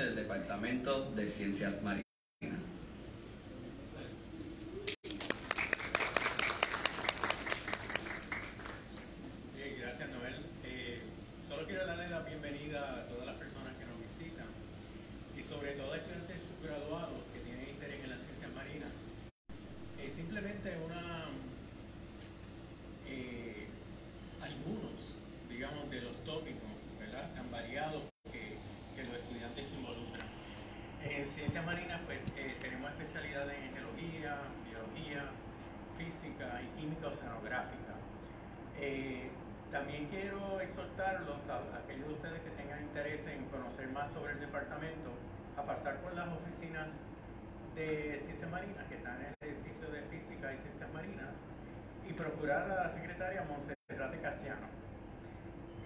del Departamento de Ciencias Marinas. Eh, gracias, Noel. Eh, solo quiero darle la bienvenida a todas las personas que nos visitan y sobre todo a estudiantes subgraduados que tienen interés en las ciencias marinas. Es simplemente una eh, algunos, digamos, de los tópicos, ¿verdad? Tan variados que, que los estudiantes se involucran. En ciencias marinas, pues eh, tenemos especialidades en geología, biología, física y química oceanográfica. Eh, también quiero exhortarlos a, a aquellos de ustedes que tengan interés en conocer más sobre el departamento a pasar por las oficinas de ciencias marinas que están en el edificio de física y ciencias marinas y procurar a la secretaria Monserrate Casiano.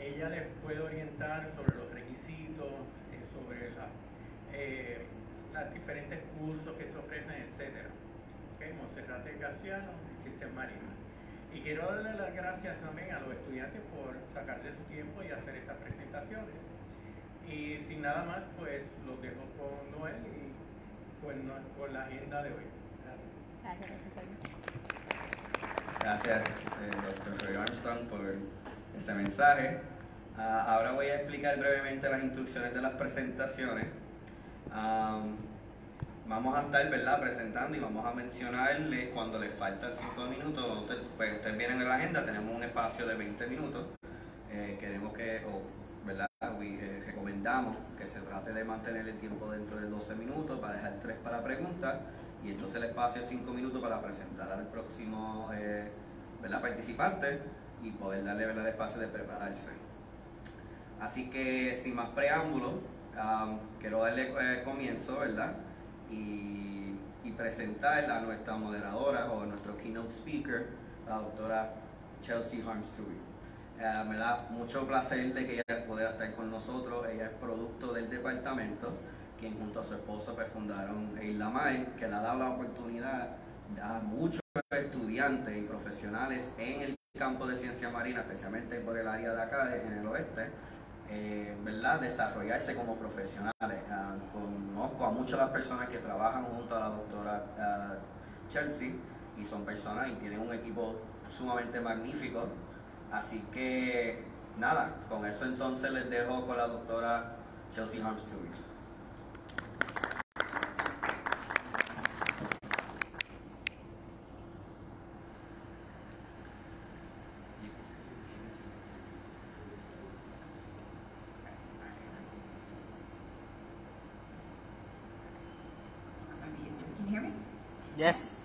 Ella les puede orientar sobre los requisitos, eh, sobre la, eh, los diferentes cursos que se ofrecen, etc. Okay, Monserrate Casiano y Ciencias Marinas. Y quiero darle las gracias también a los estudiantes por sacar de su tiempo y hacer estas presentaciones. Y sin nada más, pues los dejo con Noel y con, con la agenda de hoy. Gracias. Gracias, eh, doctor Roy Armstrong, por ese mensaje. Ah, ahora voy a explicar brevemente las instrucciones de las presentaciones. Am, vamos a estar ¿verdad? presentando y vamos a mencionarles cuando les faltan 5 minutos. Ustedes, pues, ustedes vienen en la agenda, tenemos un espacio de 20 minutos. Eh, queremos que, o, ¿verdad? Eh, recomendamos que se trate de mantener el tiempo dentro de 12 minutos para dejar 3 para preguntas y entonces el espacio de 5 minutos para presentar al próximo eh, ¿verdad? participante y poder darle el espacio de prepararse. Así que sin más preámbulos, quiero darle comienzo, ¿verdad? Y, presentar a nuestra moderadora o nuestro keynote speaker, la doctora Chelsea Harmstui. Uh, me da mucho placer de que ella pueda estar con nosotros. Ella es producto del departamento, quien junto a su esposo pues, fundaron Isla Mar, que le ha dado la oportunidad a muchos estudiantes y profesionales en el campo de ciencia marina, especialmente por el área de acá, en el oeste, eh, ¿verdad? desarrollarse como profesionales. Uh, conozco a muchas de las personas que trabajan junto a la doctora uh, Chelsea y son personas y tienen un equipo sumamente magnífico. Así que nada, con eso entonces les dejo con la doctora Chelsea Harmstui. Yes.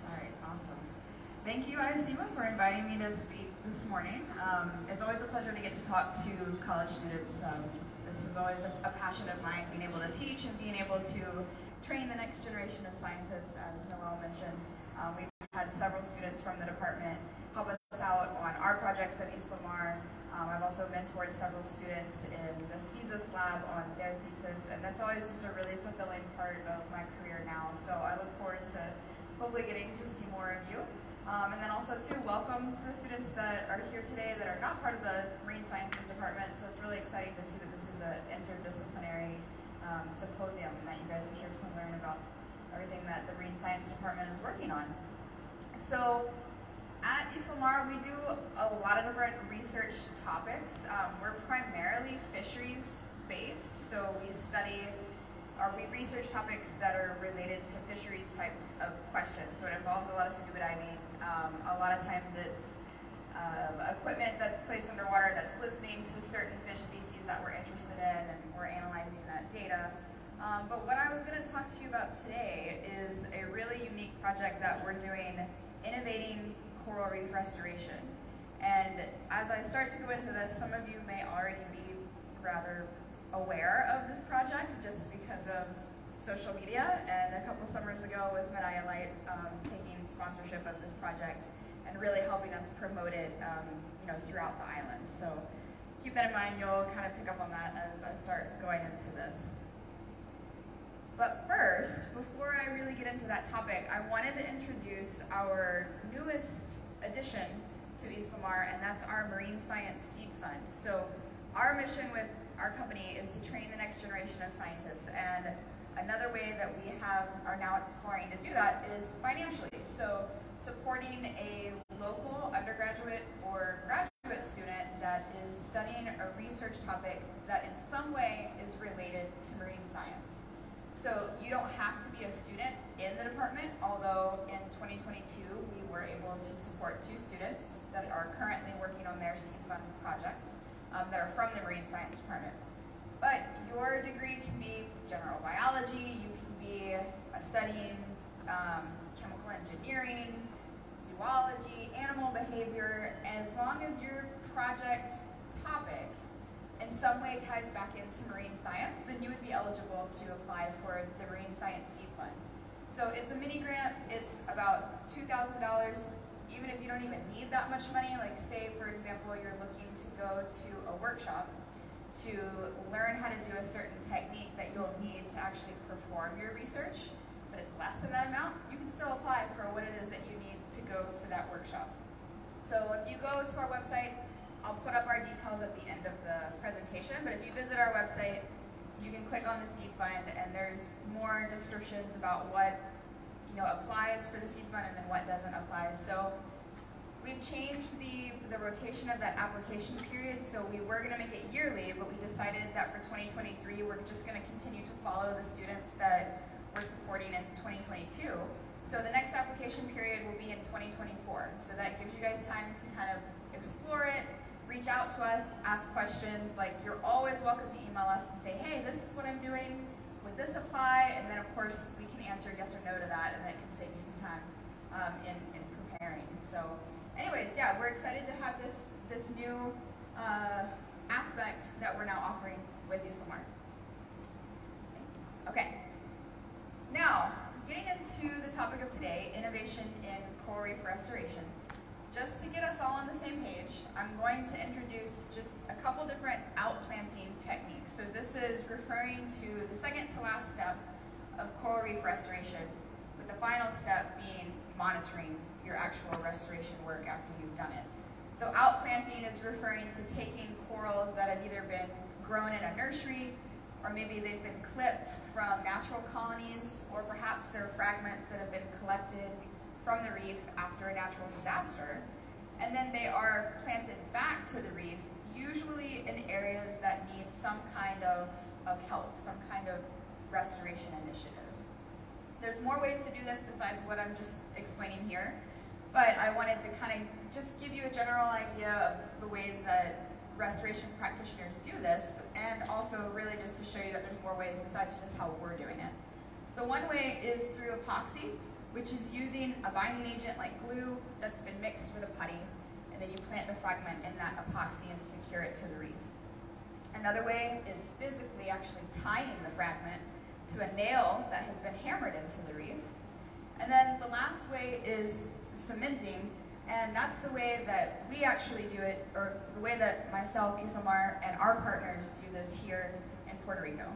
Morning. Um, it's always a pleasure to get to talk to college students. Um, this is always a, a, passion of mine, being able to teach and being able to train the next generation of scientists, as Noel mentioned. Um, we've had several students from the department help us out on our projects at Isla Mar. Um, I've also mentored several students in the SCISIS lab on their thesis, and that's always just a really fulfilling part of my career now. So I look forward to hopefully getting to see more of you. Um, and then also too, welcome to the students that are here today that are not part of the Marine Sciences Department. So it's really exciting to see that this is an interdisciplinary um, symposium and that you guys are here to learn about everything that the Marine Science Department is working on. So at Isla Mar, we do a lot of different research topics. Um, we're primarily fisheries based, so we study or we research topics that are related to fisheries types of questions. So it involves a lot of scuba diving. Um, a lot of times it's um, equipment that's placed underwater that's listening to certain fish species that we're interested in, and we're analyzing that data. Um, but what I was going to talk to you about today is a really unique project that we're doing, innovating coral reef restoration. And as I start to go into this, some of you may already be rather aware of this project just because of social media and a couple summers ago with Medalla Light um, taking sponsorship of this project and really helping us promote it um, you know, throughout the island. So keep that in mind, you'll kind of pick up on that as I start going into this. But first, before I really get into that topic, I wanted to introduce our newest addition to Isla Mar, and that's our Marine Science Seed Fund. So our mission with our company is to train the next generation of scientists. And another way that we have are now exploring to do that is financially. So supporting a local undergraduate or graduate student that is studying a research topic that in some way is related to marine science. So you don't have to be a student in the department, although in 2022 we were able to support two students that are currently working on their fund projects um, that are from the marine science department. But your degree can be general biology, you can be studying um, chemical engineering, zoology, animal behavior, as long as your project topic in some way ties back into marine science, then you would be eligible to apply for the Marine Science Seed Fund. So it's a mini grant, it's about $2,000, even if you don't even need that much money, like say for example you're looking to go to a workshop to learn how to do a certain technique that you'll need to actually perform your research, but it's less than that amount, you can still apply for what it is that you need to go to that workshop. So if you go to our website, I'll put up our details at the end of the presentation, but if you visit our website, you can click on the seed fund and there's more descriptions about what you know applies for the seed fund and then what doesn't apply. So we've changed the, the rotation of that application period, so we were gonna make it yearly, but we decided that for 2023, we're just gonna continue to follow the students that we're supporting in 2022. So the next application period will be in 2024. So that gives you guys time to kind of explore it, reach out to us, ask questions. Like you're always welcome to email us and say, hey, this is what I'm doing. Would this apply? And then of course we can answer yes or no to that, and that can save you some time um, in, in preparing. So, anyways, yeah, we're excited to have this this new uh, aspect that we're now offering with Isla Mar. Okay. Now, getting into the topic of today, innovation in coral reef restoration. Just to get us all on the same page, I'm going to introduce just a couple different outplanting techniques. So this is referring to the second to last step of coral reef restoration, with the final step being monitoring your actual restoration work after you've done it. So outplanting is referring to taking corals that have either been grown in a nursery, or maybe they've been clipped from natural colonies, or perhaps they're fragments that have been collected from the reef after a natural disaster, and then they are planted back to the reef, usually in areas that need some kind of, of help, some kind of restoration initiative. There's more ways to do this besides what I'm just explaining here, but I wanted to kind of just give you a general idea of the ways that restoration practitioners do this, and also really just to show you that there's more ways besides just how we're doing it. So one way is through epoxy which is using a binding agent like glue that's been mixed with a putty, and then you plant the fragment in that epoxy and secure it to the reef. Another way is physically actually tying the fragment to a nail that has been hammered into the reef. And then the last way is cementing, and that's the way that we actually do it, or the way that myself, Isla Mar, and our partners do this here in Puerto Rico.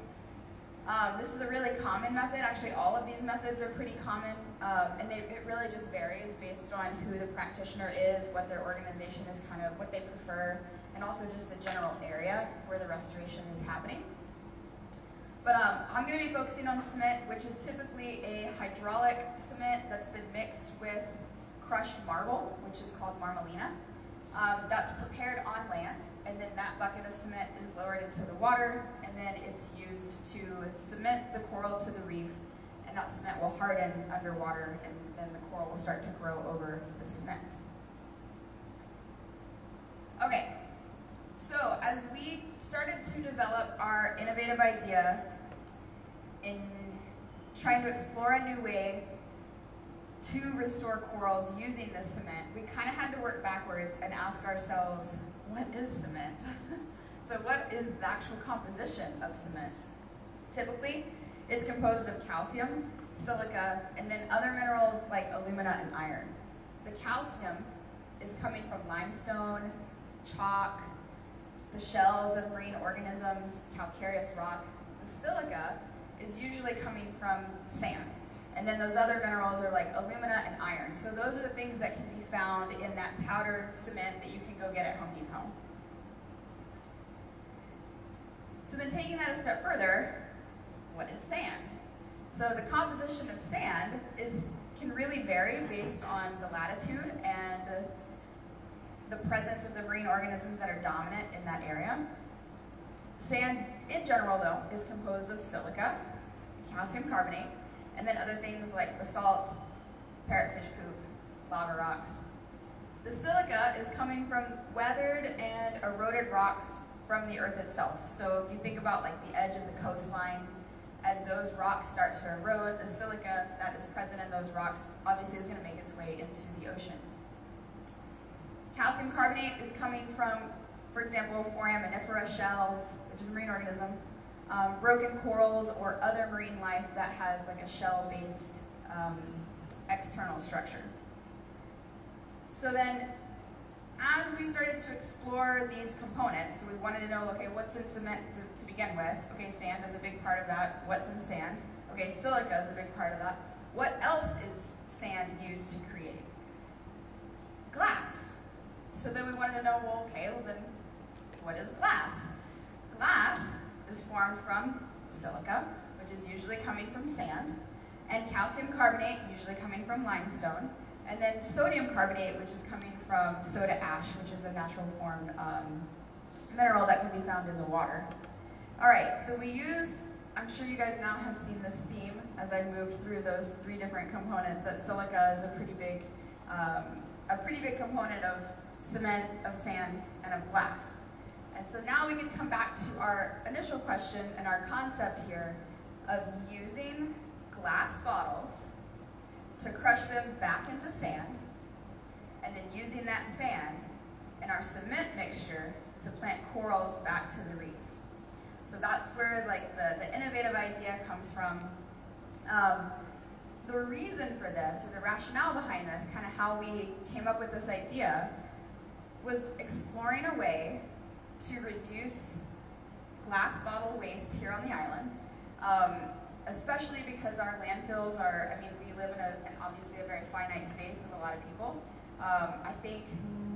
Um, this is a really common method. Actually, all of these methods are pretty common, um, and they, it really just varies based on who the practitioner is, what their organization is kind of, what they prefer, and also just the general area where the restoration is happening. But um, I'm going to be focusing on cement, which is typically a hydraulic cement that's been mixed with crushed marble, which is called marmalina. Um, that's prepared on land, and then that bucket of cement is lowered into the water, and then it's used to cement the coral to the reef, and that cement will harden underwater, and then the coral will start to grow over the cement. Okay, so as we started to develop our innovative idea in trying to explore a new way to restore corals using this cement, we kind of had to work backwards and ask ourselves, what is cement? so what is the actual composition of cement? Typically, it's composed of calcium, silica, and then other minerals like alumina and iron. The calcium is coming from limestone, chalk, the shells of marine organisms, calcareous rock. The silica is usually coming from sand. And then those other minerals are like alumina and iron. So those are the things that can be found in that powdered cement that you can go get at Home Depot. So then taking that a step further, what is sand? So the composition of sand is can really vary based on the latitude and the presence of the marine organisms that are dominant in that area. Sand, in general though, is composed of silica, calcium carbonate, and then other things like basalt, parrotfish poop, lava rocks. The silica is coming from weathered and eroded rocks from the earth itself. So if you think about like the edge of the coastline, as those rocks start to erode, the silica that is present in those rocks obviously is going to make its way into the ocean. Calcium carbonate is coming from, for example, foraminifera shells, which is a marine organism, um, broken corals, or other marine life that has like a shell-based um, external structure. So then, as we started to explore these components, so we wanted to know, okay, what's in cement to, to begin with? Okay, sand is a big part of that. What's in sand? Okay, silica is a big part of that. What else is sand used to create? Glass. So then we wanted to know, well, okay, well then, what is glass? Glass is formed from silica, which is usually coming from sand, and calcium carbonate, usually coming from limestone, and then sodium carbonate, which is coming from soda ash, which is a natural formed um, mineral that can be found in the water. All right, so we used, I'm sure you guys now have seen this theme as I moved through those three different components, that silica is a pretty big, um, a pretty big component of cement, of sand, and of glass. And so now we can come back to our initial question and our concept here of using glass bottles to crush them back into sand, and then using that sand in our cement mixture to plant corals back to the reef. So that's where like the, the innovative idea comes from. Um, the reason for this, or the rationale behind this, kind of how we came up with this idea, was exploring a way to reduce glass bottle waste here on the island, um, especially because our landfills are, I mean, we live in a, an obviously a very finite space with a lot of people. Um, I think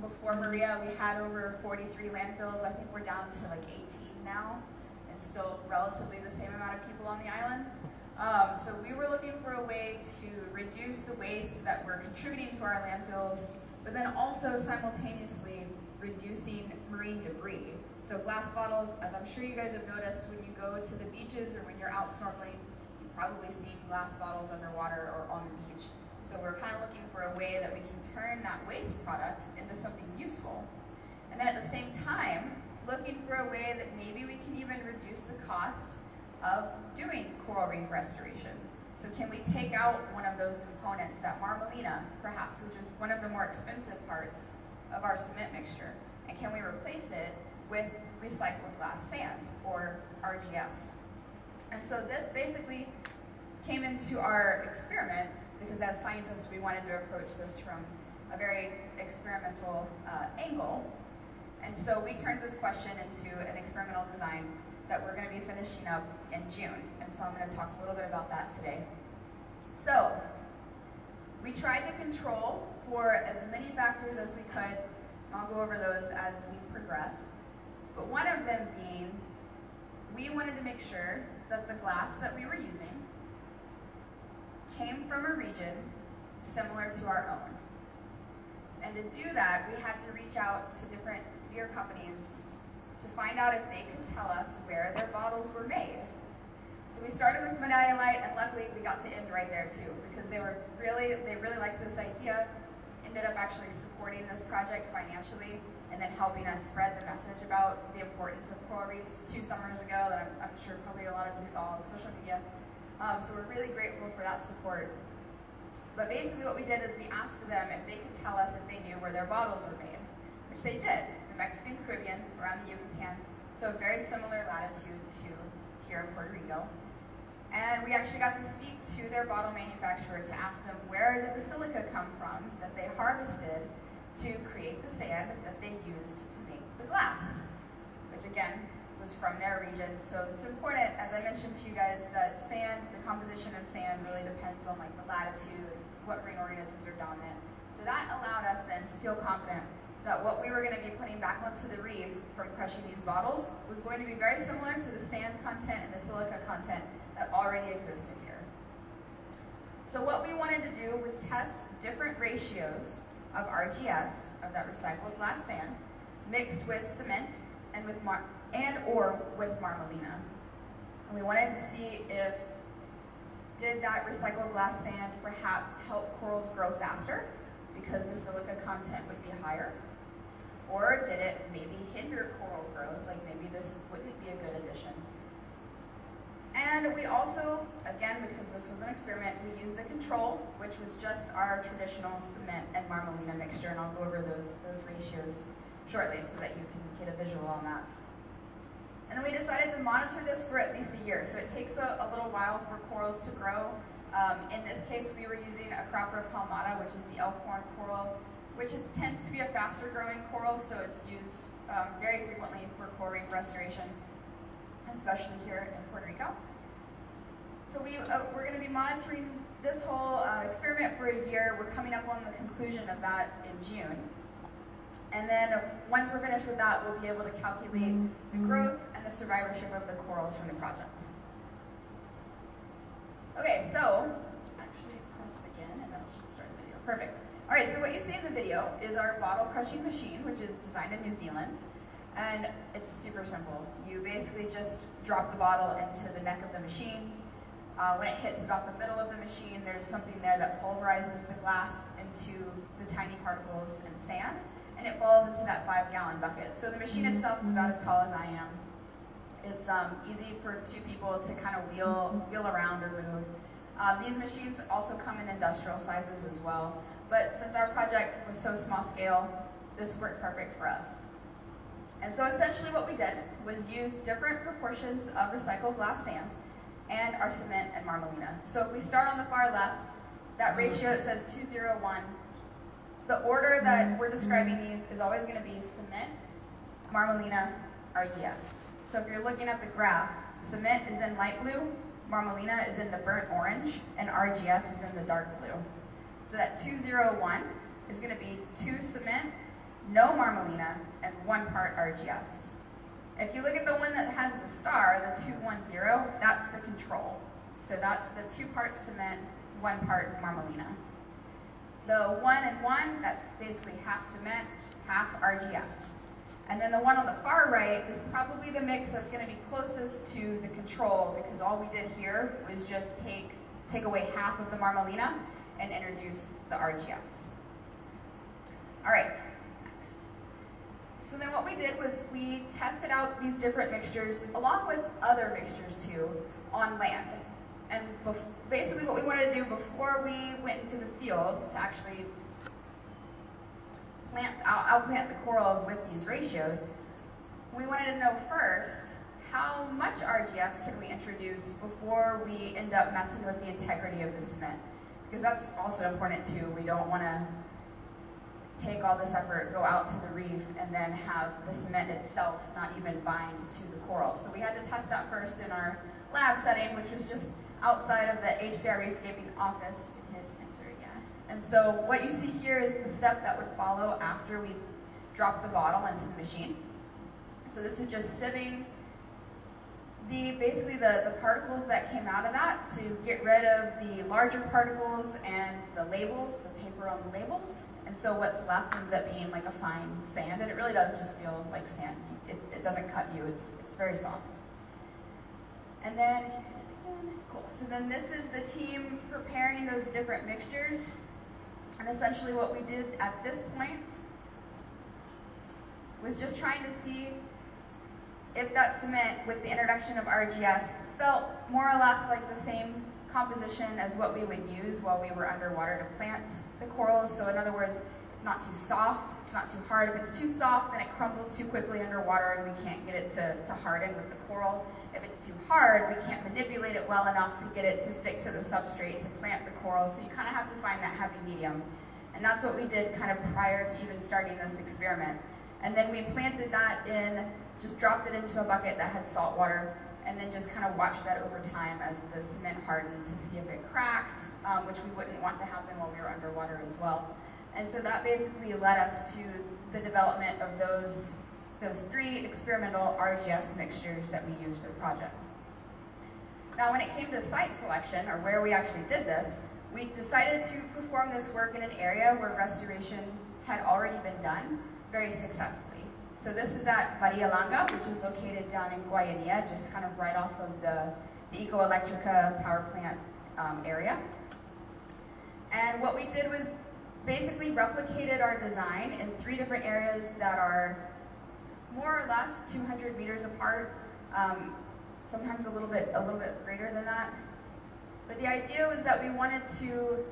before Maria, we had over 43 landfills. I think we're down to like 18 now, and still relatively the same amount of people on the island. Um, so we were looking for a way to reduce the waste that we're contributing to our landfills, but then also simultaneously reducing marine debris. So glass bottles, as I'm sure you guys have noticed when you go to the beaches or when you're out snorkeling, you've probably seen glass bottles underwater or on the beach. So we're kind of looking for a way that we can turn that waste product into something useful. And then at the same time, looking for a way that maybe we can even reduce the cost of doing coral reef restoration. So can we take out one of those components, that marmalina, perhaps, which is one of the more expensive parts of our cement mixture, and can we replace it with recycled glass sand, or RGS? And so this basically came into our experiment because as scientists we wanted to approach this from a very experimental uh, angle. And so we turned this question into an experimental design that we're going to be finishing up in June. And so I'm going to talk a little bit about that today. So, we tried to control for as many factors as we could. I'll go over those as we progress. But one of them being, we wanted to make sure that the glass that we were using came from a region similar to our own. And to do that, we had to reach out to different beer companies to find out if they could tell us where their bottles were made. So we started with Medalla Light, and luckily we got to end right there too, because they were really, they really liked this idea, ended up actually supporting this project financially, and then helping us spread the message about the importance of coral reefs two summers ago that I'm, I'm sure probably a lot of you saw on social media. Um, so we're really grateful for that support. But basically what we did is we asked them if they could tell us if they knew where their bottles were made, which they did, the Mexican Caribbean, around the Yucatan, so a very similar latitude to here in Puerto Rico. And we actually got to speak to their bottle manufacturer to ask them where did the silica come from that they harvested to create the sand that they used to make the glass, which again was from their region. So it's important, as I mentioned to you guys, that sand, the composition of sand really depends on like the latitude, what marine organisms are dominant. So that allowed us then to feel confident that what we were going to be putting back onto the reef from crushing these bottles was going to be very similar to the sand content and the silica content that already existed here. So what we wanted to do was test different ratios of RGS, of that recycled glass sand, mixed with cement and with mar and or with marmalina. And we wanted to see if did that recycled glass sand perhaps help corals grow faster because the silica content would be higher? Or did it maybe hinder coral growth, like maybe this wouldn't be a good addition? And we also, again, because this was an experiment, we used a control, which was just our traditional cement and marmalina mixture, and I'll go over those, those ratios shortly so that you can get a visual on that. And then we decided to monitor this for at least a year. So it takes a, a little while for corals to grow. Um, in this case, we were using a Acropora palmata, which is the elkhorn coral, which is, tends to be a faster growing coral, so it's used um, very frequently for coral reef restoration, especially here in Puerto Rico. So we, uh, we're going to be monitoring this whole uh, experiment for a year. We're coming up on the conclusion of that in June. And then uh, once we're finished with that, we'll be able to calculate the growth and the survivorship of the corals from the project. Okay, so, actually press again and then it should start the video. Perfect. All right, so what you see in the video is our bottle crushing machine, which is designed in New Zealand. And it's super simple. You basically just drop the bottle into the neck of the machine. Uh, when it hits about the middle of the machine, there's something there that pulverizes the glass into the tiny particles and sand, and it falls into that five gallon bucket. So the machine itself is about as tall as I am. It's um, easy for two people to kind of wheel, wheel around or move. Um, these machines also come in industrial sizes as well. But since our project was so small scale, this worked perfect for us. And so essentially what we did was use different proportions of recycled glass sand and our cement and marmalina. So if we start on the far left, that ratio it says 201. The order that we're describing these is always going to be cement, marmalina, RGS. So if you're looking at the graph, cement is in light blue, marmalina is in the burnt orange, and RGS is in the dark blue. So that 201 is going to be two cement, no marmalina, and one part RGS. If you look at the one that has the star, the 210, that's the control. So that's the two parts cement, one part marmalina. The one and one, that's basically half cement, half RGS. And then the one on the far right is probably the mix that's going to be closest to the control because all we did here was just take, take away half of the marmalina and introduce the RGS. All right. So then what we did was we tested out these different mixtures along with other mixtures too on land. And basically what we wanted to do before we went into the field to actually plant, outplant the corals with these ratios, we wanted to know first how much RGS can we introduce before we end up messing with the integrity of the cement because that's also important too. We don't want to take all this effort, go out to the reef, and then have the cement itself not even bind to the coral. So we had to test that first in our lab setting, which was just outside of the HDR Reefscaping office. You can hit enter again. And so what you see here is the step that would follow after we drop the bottle into the machine. So this is just sieving the basically the, the particles that came out of that to get rid of the larger particles and the labels, the paper on the labels. And so what's left ends up being like a fine sand, and it really does just feel like sand. It, it doesn't cut you, it's, it's very soft. And then, cool. So then this is the team preparing those different mixtures. And essentially what we did at this point was just trying to see if that cement with the introduction of RGS felt more or less like the same composition as what we would use while we were underwater to plant the corals. So in other words, it's not too soft, it's not too hard. If it's too soft, then it crumbles too quickly underwater and we can't get it to, to harden with the coral. If it's too hard, we can't manipulate it well enough to get it to stick to the substrate to plant the coral. So you kind of have to find that happy medium. And that's what we did kind of prior to even starting this experiment. And then we planted that in just dropped it into a bucket that had salt water and then just kind of watch that over time as the cement hardened to see if it cracked, um, which we wouldn't want to happen while we were underwater as well. And so that basically led us to the development of those, those three experimental RGS mixtures that we used for the project. Now when it came to site selection, or where we actually did this, we decided to perform this work in an area where restoration had already been done very successfully. So this is at Langa, which is located down in Guayanilla, just kind of right off of the, the Ecoelectrica power plant um, area. And what we did was basically replicated our design in three different areas that are more or less 200 meters apart, um, sometimes a little bit a little bit greater than that. But the idea was that we wanted to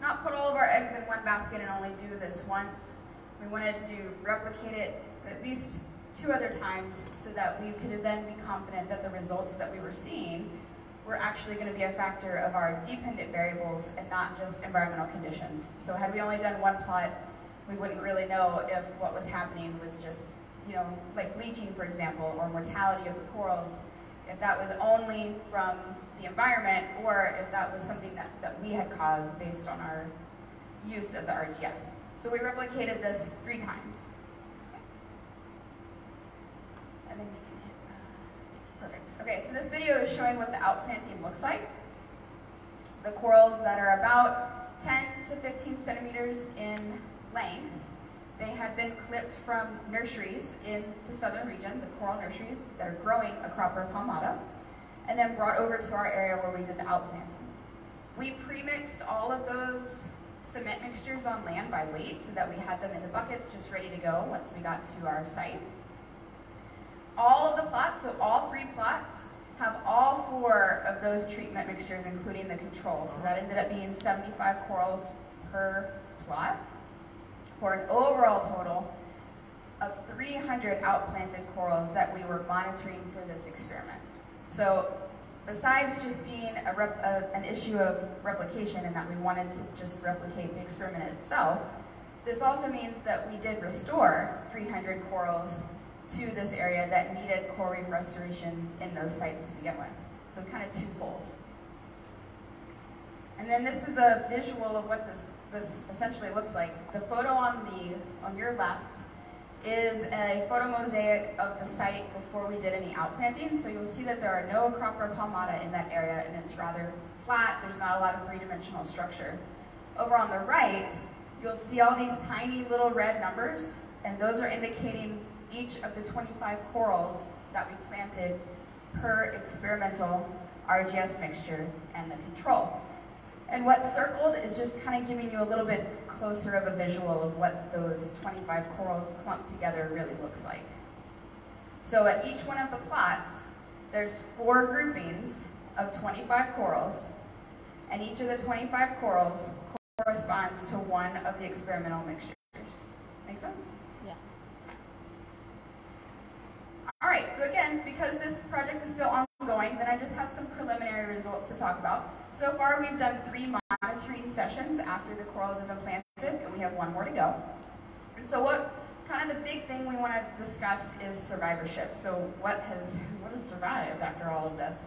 not put all of our eggs in one basket and only do this once. We wanted to replicate it at least two other times so that we could then be confident that the results that we were seeing were actually going to be a factor of our dependent variables and not just environmental conditions. So had we only done one plot, we wouldn't really know if what was happening was just, you know, like bleaching, for example, or mortality of the corals, if that was only from the environment or if that was something that, that we had caused based on our use of the RGS. So we replicated this three times. And then Perfect. Okay, so this video is showing what the outplanting looks like. The corals that are about 10 to 15 centimeters in length, they had been clipped from nurseries in the southern region, the coral nurseries that are growing Acropora palmata, and then brought over to our area where we did the outplanting. We pre-mixed all of those cement mixtures on land by weight so that we had them in the buckets just ready to go once we got to our site all of the plots, so all three plots, have all four of those treatment mixtures, including the control. So that ended up being 75 corals per plot for an overall total of 300 outplanted corals that we were monitoring for this experiment. So besides just being a a, an issue of replication and that we wanted to just replicate the experiment itself, this also means that we did restore 300 corals to this area that needed coral reef restoration in those sites to begin with. So kind of twofold. And then this is a visual of what this, this essentially looks like. The photo on, the, on your left is a photo mosaic of the site before we did any outplanting. So you'll see that there are no Acropora palmata in that area and it's rather flat. There's not a lot of three-dimensional structure. Over on the right, you'll see all these tiny little red numbers and those are indicating each of the 25 corals that we planted per experimental RGS mixture and the control. And what's circled is just kind of giving you a little bit closer of a visual of what those 25 corals clumped together really looks like. So at each one of the plots, there's four groupings of 25 corals, and each of the 25 corals corresponds to one of the experimental mixtures. Make sense? All right, so again, because this project is still ongoing, then I just have some preliminary results to talk about. So far, we've done three monitoring sessions after the corals have been planted, and we have one more to go. And so what kind of the big thing we want to discuss is survivorship. So what has what has survived after all of this?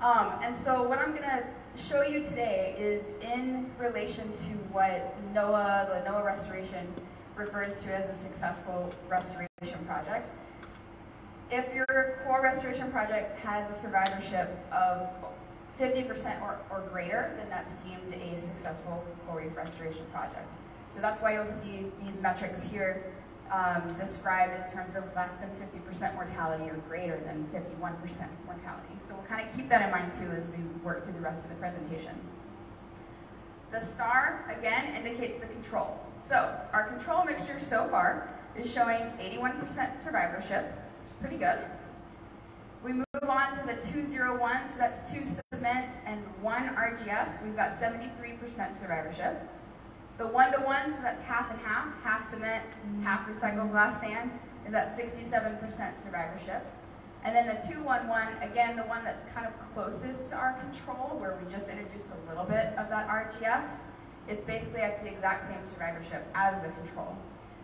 Um, and so what I'm going to show you today is in relation to what NOAA, the NOAA restoration, refers to as a successful restoration project if your core restoration project has a survivorship of 50% or, or greater, then that's deemed a successful coral reef restoration project. So that's why you'll see these metrics here um, described in terms of less than 50% mortality or greater than 51% mortality. So we'll kind of keep that in mind too as we work through the rest of the presentation. The star, again, indicates the control. So our control mixture so far is showing 81% survivorship, pretty good. We move on to the 201, so that's two cement and one RGS. We've got 73% survivorship. The one-to-one, so that's half and half, half cement, half recycled glass sand, is at 67% survivorship. And then the 211, again, the one that's kind of closest to our control, where we just introduced a little bit of that RGS, is basically at the exact same survivorship as the control.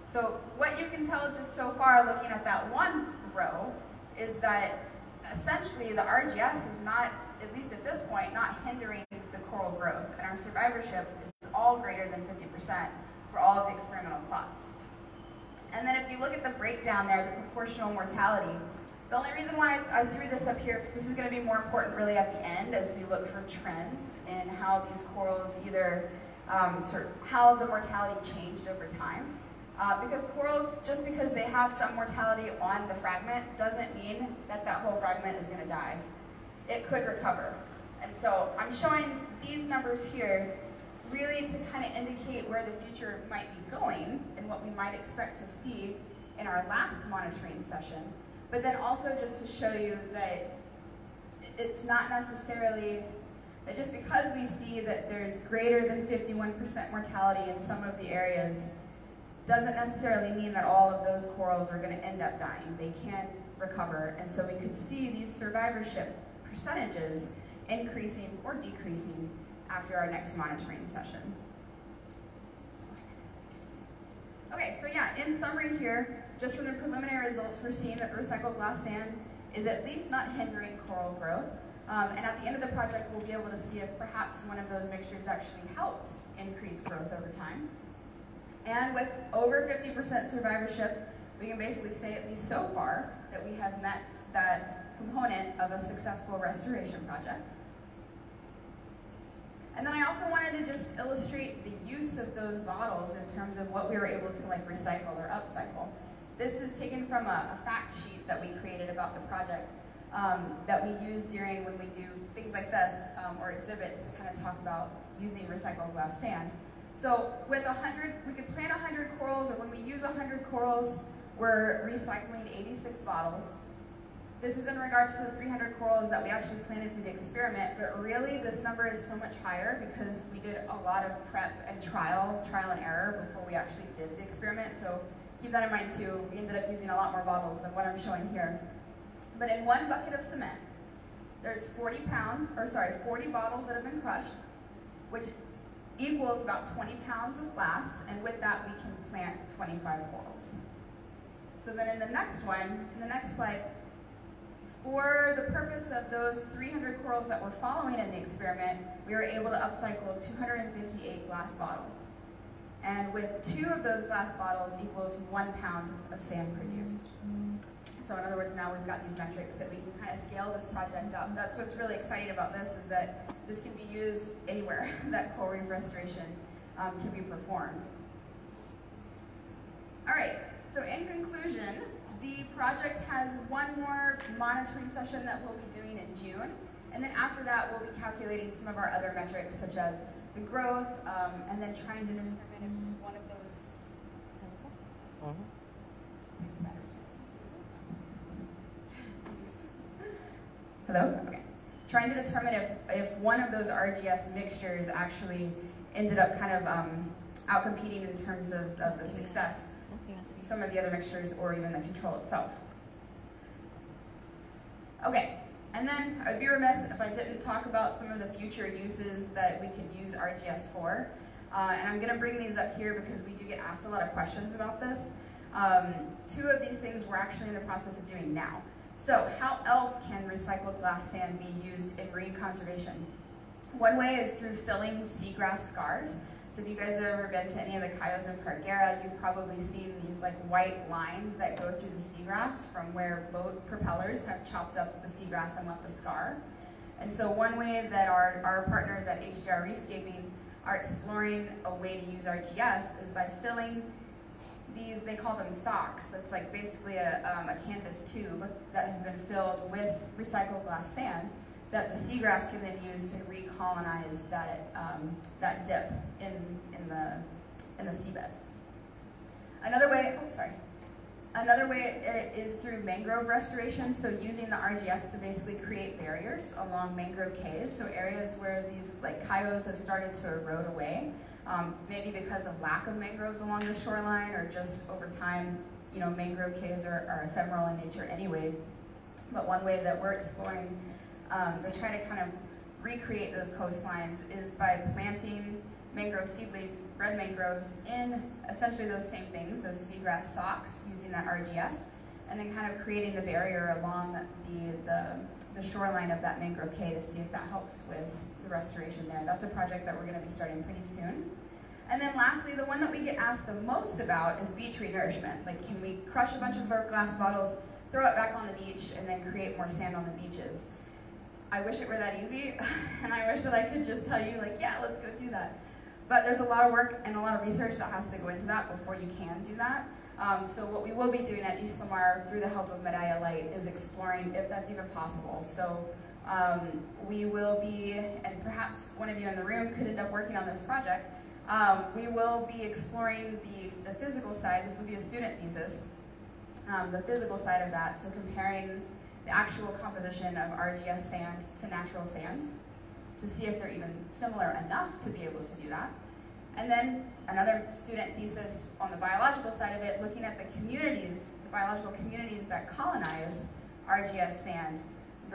So what you can tell just so far looking at that one row is that essentially the RGS is not, at least at this point, not hindering the coral growth. And our survivorship is all greater than 50% for all of the experimental plots. And then if you look at the breakdown there, the proportional mortality, the only reason why I threw this up here, because this is going to be more important really at the end as we look for trends in how these corals either, um, sort of how the mortality changed over time. Uh, because corals, just because they have some mortality on the fragment, doesn't mean that that whole fragment is going to die. It could recover. And so I'm showing these numbers here really to kind of indicate where the future might be going and what we might expect to see in our last monitoring session but then also just to show you that it's not necessarily that just because we see that there's greater than 51% mortality in some of the areas doesn't necessarily mean that all of those corals are going to end up dying. They can recover, and so we could see these survivorship percentages increasing or decreasing after our next monitoring session. Okay, so yeah, in summary here, just from the preliminary results, we're seeing that recycled glass sand is at least not hindering coral growth. Um, and at the end of the project, we'll be able to see if perhaps one of those mixtures actually helped increase growth over time. And with over 50% survivorship, we can basically say, at least so far, that we have met that component of a successful restoration project. And then I also wanted to just illustrate the use of those bottles in terms of what we were able to like recycle or upcycle. This is taken from a, a fact sheet that we created about the project um, that we use during when we do things like this um, or exhibits to kind of talk about using recycled glass sand. So with 100, we could plant 100 corals, or when we use 100 corals, we're recycling 86 bottles. This is in regards to the 300 corals that we actually planted for the experiment, but really this number is so much higher because we did a lot of prep and trial, trial and error before we actually did the experiment. So keep that in mind too. We ended up using a lot more bottles than what I'm showing here. But in one bucket of cement, there's 40 pounds, or sorry, 40 bottles that have been crushed, which equals about 20 pounds of glass, and with that we can plant 25 corals. So then in the next one, in the next slide, for the purpose of those 300 corals that we're following in the experiment, we were able to upcycle 258 glass bottles. And with two of those glass bottles equals one pound of sand produced. So in other words, now we've got these metrics that we can kind of scale this project up. That's what's really exciting about this is that this can be used anywhere that coral reef restoration um, can be performed. All right, so in conclusion, the project has one more monitoring session that we'll be doing in June. And then after that, we'll be calculating some of our other metrics, such as the growth, um, and then trying to determine if one of those. Hello? Okay. Trying to determine if, if one of those RGS mixtures actually ended up kind of um, outcompeting in terms of, of the success some of the other mixtures or even the control itself. Okay, and then I'd be remiss if I didn't talk about some of the future uses that we could use RGS for. Uh, and I'm going to bring these up here because we do get asked a lot of questions about this. Um, two of these things we're actually in the process of doing now. So how else can recycled glass sand be used in marine conservation? One way is through filling seagrass scars. So if you guys have ever been to any of the Cayos in Parguera, you've probably seen these like white lines that go through the seagrass from where boat propellers have chopped up the seagrass and left a scar. And so one way that our, our partners at HDR Reefscaping are exploring a way to use RGS is by filling these, they call them socks. It's like basically a, um, a canvas tube that has been filled with recycled glass sand that the seagrass can then use to recolonize that, um, that dip in, in, the, in the seabed. Another way, oh, sorry. Another way is through mangrove restoration, so using the RGS to basically create barriers along mangrove cays, so areas where these like Cayos have started to erode away, um, maybe because of lack of mangroves along the shoreline or just over time, you know, mangrove cays are, are ephemeral in nature anyway. But one way that we're exploring um, to try to kind of recreate those coastlines is by planting mangrove seedlings, red mangroves, in essentially those same things, those seagrass socks, using that RGS, and then kind of creating the barrier along the, the, the shoreline of that mangrove cay to see if that helps with the restoration there. That's a project that we're going to be starting pretty soon. And then lastly, the one that we get asked the most about is beach renourishment. Like, can we crush a bunch of our glass bottles, throw it back on the beach, and then create more sand on the beaches? I wish it were that easy, and I wish that I could just tell you, like, yeah, let's go do that. But there's a lot of work and a lot of research that has to go into that before you can do that. Um, so what we will be doing at Isla Mar through the help of Medalla Light is exploring if that's even possible. So um, we will be, and perhaps one of you in the room could end up working on this project, um, we will be exploring the, the physical side. This will be a student thesis. Um, the physical side of that, so comparing the actual composition of RGS sand to natural sand to see if they're even similar enough to be able to do that. And then another student thesis on the biological side of it, looking at the communities, the biological communities that colonize RGS sand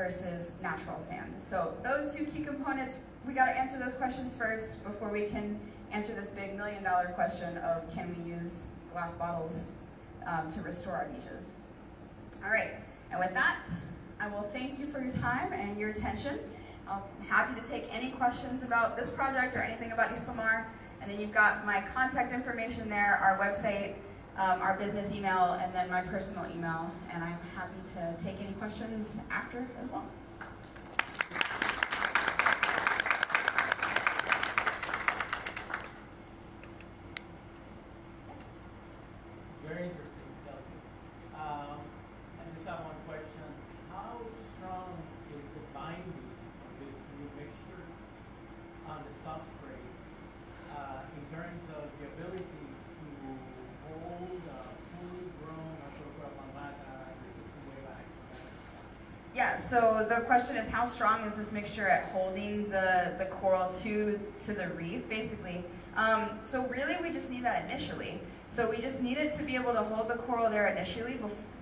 versus natural sand. So those two key components, we gotta answer those questions first before we can answer this big million dollar question of can we use glass bottles um, to restore our beaches. All right, and with that, I will thank you for your time and your attention. I'm happy to take any questions about this project or anything about Isla Mar. And then you've got my contact information there, our website, um, our business email, and then my personal email. And I'm happy to take any questions after as well. Very interesting, Chelsea. Um, I just have one question. How strong is the binding of this new mixture on the substrate uh, in terms of the ability to hold uh, fully grown Acropora palmata resistant wave action? Yeah, so the question is how strong is this mixture at holding the, the coral to, to the reef, basically. Um, so really we just need that initially. So we just needed to be able to hold the coral there initially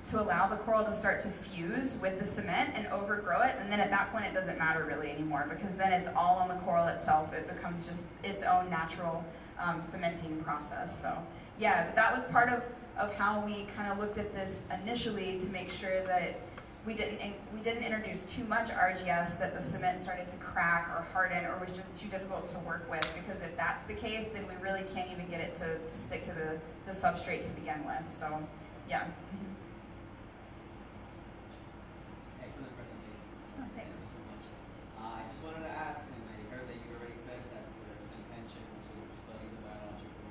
to allow the coral to start to fuse with the cement and overgrow it. And then at that point it doesn't matter really anymore because then it's all on the coral itself. It becomes just its own natural um, cementing process. So yeah, that was part of, of how we kind of looked at this initially to make sure that we didn't we didn't introduce too much RGS that the cement started to crack or harden or was just too difficult to work with because if that's the case then we really can't even get it to, to stick to the, the substrate to begin with so yeah Excellent presentation. Oh, thanks. Thank you so much. Uh, I just wanted to ask, and I heard that you already said that there's intention to study the biological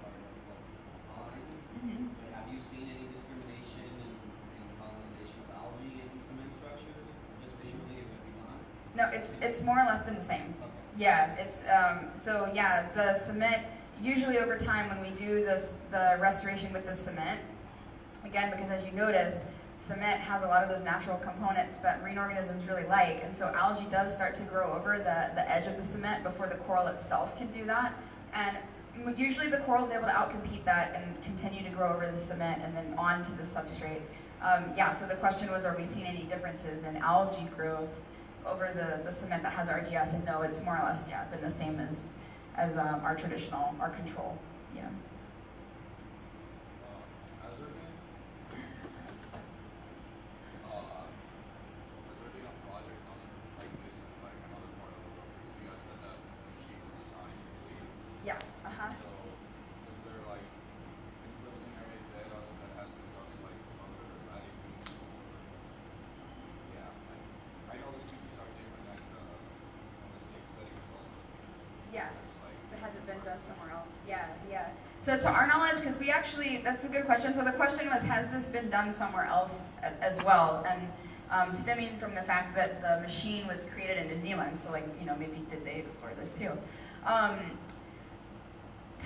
part of. Mhm. But have you seen any discrimination in, in colonization of algae in cement structures? Just visually, or maybe not? No it's it's more or less been the same. Yeah, it's um, so yeah. The cement usually over time when we do this the restoration with the cement, again because as you notice, cement has a lot of those natural components that marine organisms really like, and so algae does start to grow over the the edge of the cement before the coral itself can do that, and usually the coral is able to outcompete that and continue to grow over the cement and then onto the substrate. Um, yeah. So the question was, are we seeing any differences in algae growth? Over the, the cement that has RGS, and no, it's more or less yeah been the same as as um, our traditional our control. Yeah. Uh, has there been, uh, has there been a project on like this, like another part of the world? Because you guys said that the machine was designed to leave. Yeah. Uh huh. So, is there like any preliminary data that has been done in like other latitudes or, yeah, like, I know the species are different than the, on the same study was also. Yeah. There's like. It hasn't been done somewhere else. Yeah, yeah. So to our knowledge, because we actually, that's a good question. So the question was, has this been done somewhere else as well? And um, stemming from the fact that the machine was created in New Zealand, so like, you know, maybe did they explore this too? Um,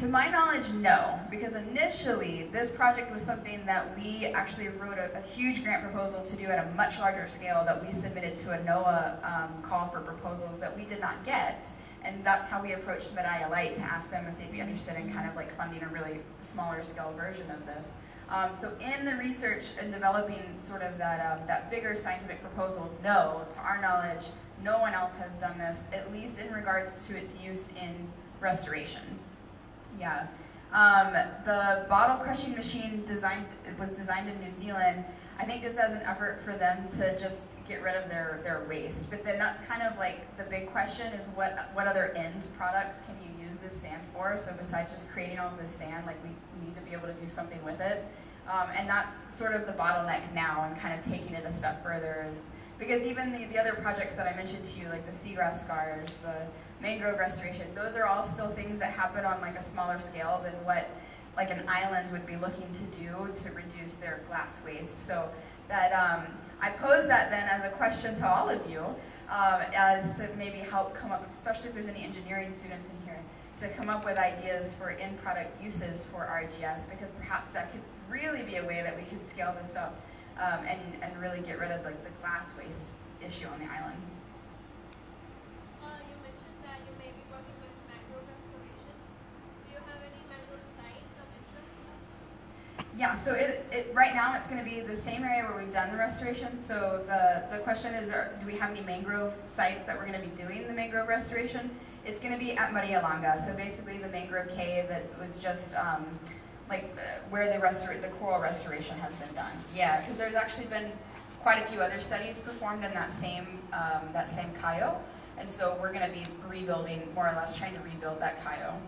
to my knowledge, no, because initially this project was something that we actually wrote a, a huge grant proposal to do at a much larger scale that we submitted to a NOAA um, call for proposals that we did not get. And that's how we approached Medalla Light to ask them if they'd be interested in kind of like funding a really smaller scale version of this. Um, so in the research and developing sort of that, um, that bigger scientific proposal, no, to our knowledge, no one else has done this, at least in regards to its use in restoration. Yeah. Um, the bottle crushing machine designed was designed in New Zealand, I think just as an effort for them to just get rid of their, their waste. But then that's kind of like the big question is what what other end products can you use this sand for. So besides just creating all of this sand, like we, need to be able to do something with it. Um, and that's sort of the bottleneck now and kind of taking it a step further is because even the, the other projects that I mentioned to you, like the seagrass scars, the mangrove restoration, those are all still things that happen on like a smaller scale than what like an island would be looking to do to reduce their glass waste. So that um, I pose that then as a question to all of you, um, as to maybe help come up, especially if there's any engineering students in here, to come up with ideas for in-product uses for RGS, because perhaps that could really be a way that we could scale this up um, and, and really get rid of like the glass waste issue on the island. Uh, you mentioned that you may be working with mangrove restoration. Do you have any mangrove sites of interest? Yeah, so it, it right now it's going to be the same area where we've done the restoration. So the, the question is, are, do we have any mangrove sites that we're going to be doing the mangrove restoration? It's going to be at Maria Langa. So basically the mangrove cave that was just um, like the, where the, the coral restoration has been done. Yeah, because there's actually been quite a few other studies performed in that same um, that same Cayo, and so we're going to be rebuilding more or less trying to rebuild that Cayo.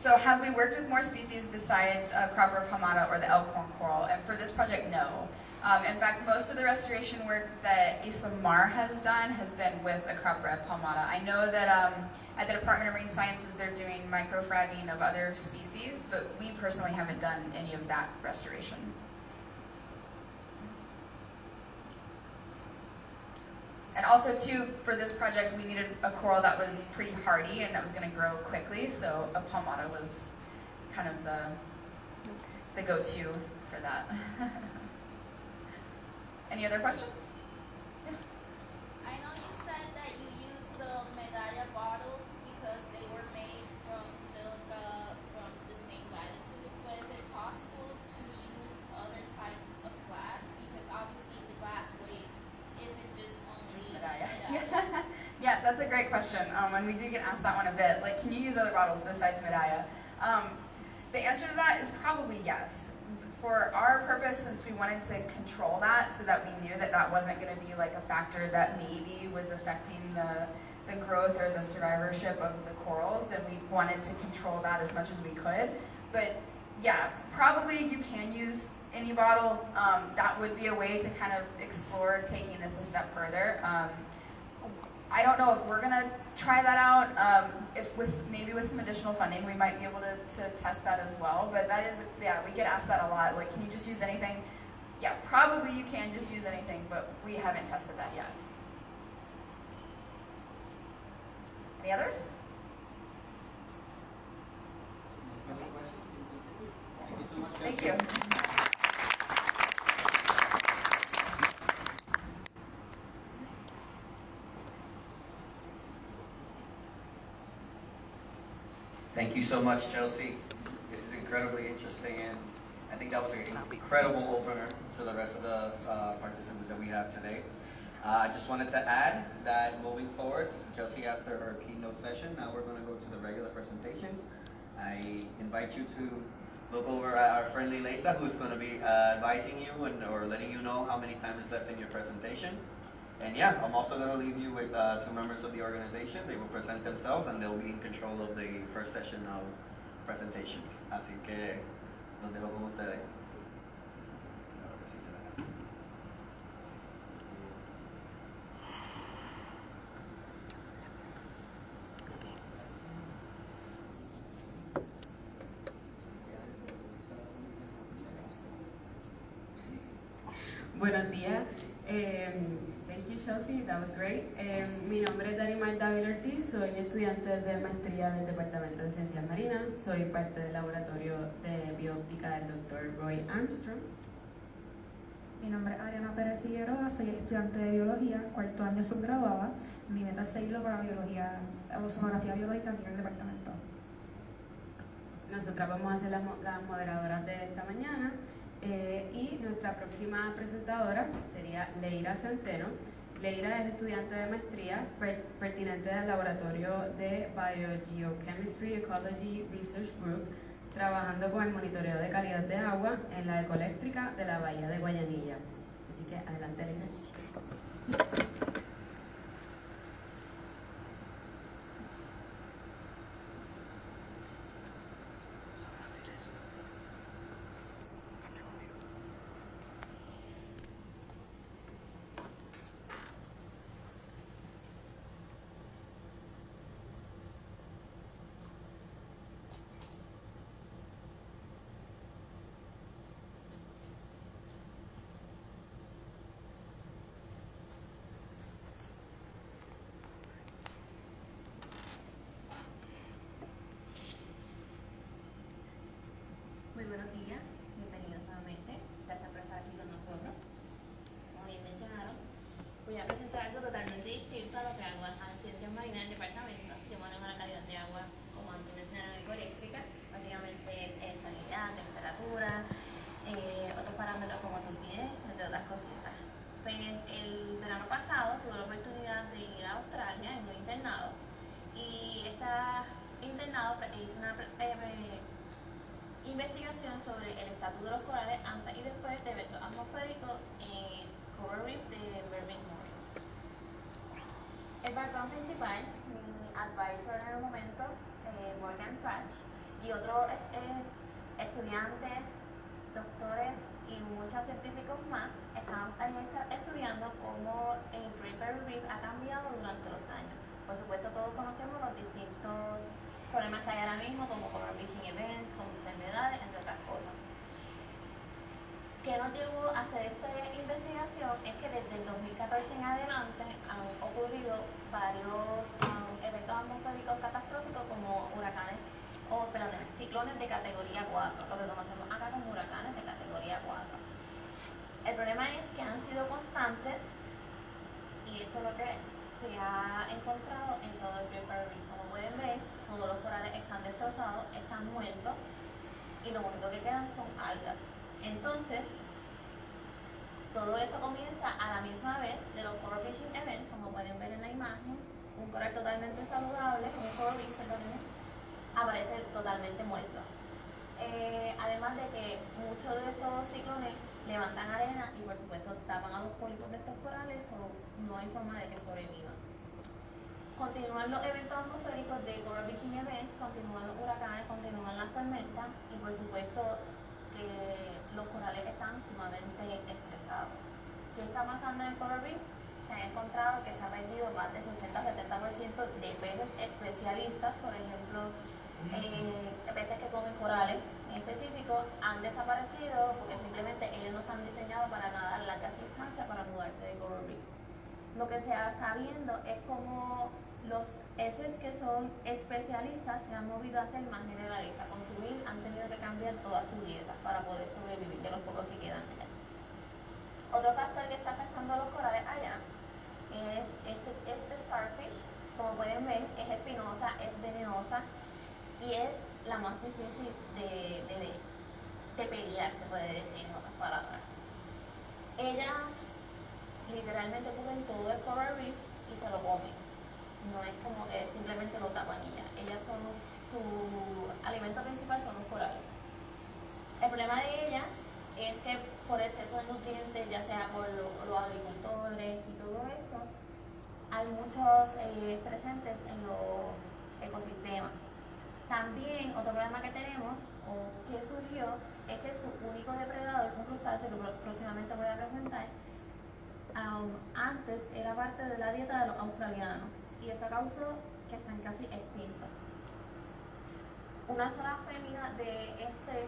So have we worked with more species besides uh, Acropora palmata or the elkhorn coral? And for this project, no. Um, in fact, most of the restoration work that Isla Mar has done has been with Acropora palmata. I know that um, at the Department of Marine Sciences they're doing microfragging of other species, but we personally haven't done any of that restoration. And also too, for this project, we needed a coral that was pretty hardy and that was going to grow quickly. So a palmata was kind of the the go-to for that. Any other questions? I know you said that you use the medalla bottles because they were made from silica from the same latitude, but is it possible to use other types of glass? Because obviously the glass waste isn't just only Just medalla. medalla. yeah, that's a great question. Um, and we do get asked that one a bit. Like, can you use other bottles besides Medalla? Um, the answer to that is probably yes. For our purpose, since we wanted to control that so that we knew that that wasn't going to be like a factor that maybe was affecting the, the growth or the survivorship of the corals, then we wanted to control that as much as we could. But yeah, probably you can use any bottle. Um, that would be a way to kind of explore taking this a step further. Um, I don't know if we're gonna try that out. Um, if with maybe with some additional funding, we might be able to, to test that as well. But that is, yeah, we get asked that a lot. Like, can you just use anything? Yeah, probably you can just use anything, but we haven't tested that yet. Any others? Thank you so. Thank you. Thank you so much, Chelsea. This is incredibly interesting, and I think that was an incredible opener to the rest of the uh, participants that we have today. Uh, I just wanted to add that moving forward, Chelsea, after her keynote session, now we're going to go to the regular presentations. I invite you to look over at our friendly Lisa, who's going to be uh, advising you and or letting you know how many time is left in your presentation. And yeah, I'm also going to leave you with uh, two members of the organization. They will present themselves and they'll be in control of the first session of presentations. Así que los dejo con ustedes. Buenos días. Thank you, Chelsea. That was great. Um, mi nombre es Darimar David Ortiz. Soy estudiante de maestría del Departamento de Ciencias Marinas. Soy parte del laboratorio de bioóptica del Dr. Roy Armstrong. Mi nombre es Ariana Pérez Figueroa, soy estudiante de biología, cuarto año subgraduada. Mi meta es seguirlo para biología, oceanografía biológica aquí en el departamento. Nosotras vamos a ser las, las moderadoras de esta mañana eh, y nuestra próxima presentadora sería Leira Centeno. Leira es estudiante de maestría per- pertinente del laboratorio de Biogeochemistry Ecology Research Group, trabajando con el monitoreo de calidad de agua en la ecoeléctrica de la Bahía de Guayanilla. Así que adelante, Leira. Taruh. De estos corales o no hay forma de que sobrevivan. Continúan los eventos atmosféricos de coral bleaching events, continúan los huracanes, continúan las tormentas y por supuesto que los corales están sumamente estresados. ¿Qué está pasando en Coral Reef? Se ha encontrado que se ha perdido más del 60-70% de peces especialistas, por ejemplo, eh, peces que comen corales han desaparecido porque simplemente ellos no están diseñados para nadar largas distancias para mudarse de Coral Reef. Lo que se está viendo es como los peces que son especialistas se han movido a ser más generalistas. Consumir han tenido que cambiar toda su dieta para poder sobrevivir de los pocos que quedan allá. Otro factor que está afectando a los corales allá es este, este starfish. Como pueden ver, es espinosa, es venenosa y es la más difícil de, de, de, pelear, se puede decir en otras palabras. Ellas literalmente cubren todo el coral reef y se lo comen. No es como que simplemente lo tapan y. Ellas son, su alimento principal son los corales. El problema de ellas es que por exceso de nutrientes, ya sea por lo- los agricultores y todo esto, hay muchos eh, presentes en los ecosistemas. También otro problema que tenemos o que surgió es que su único depredador, un crustáceo que próximamente voy a presentar, antes era parte de la dieta de los australianos y esto causó que están casi extintos. Una sola fémina de este,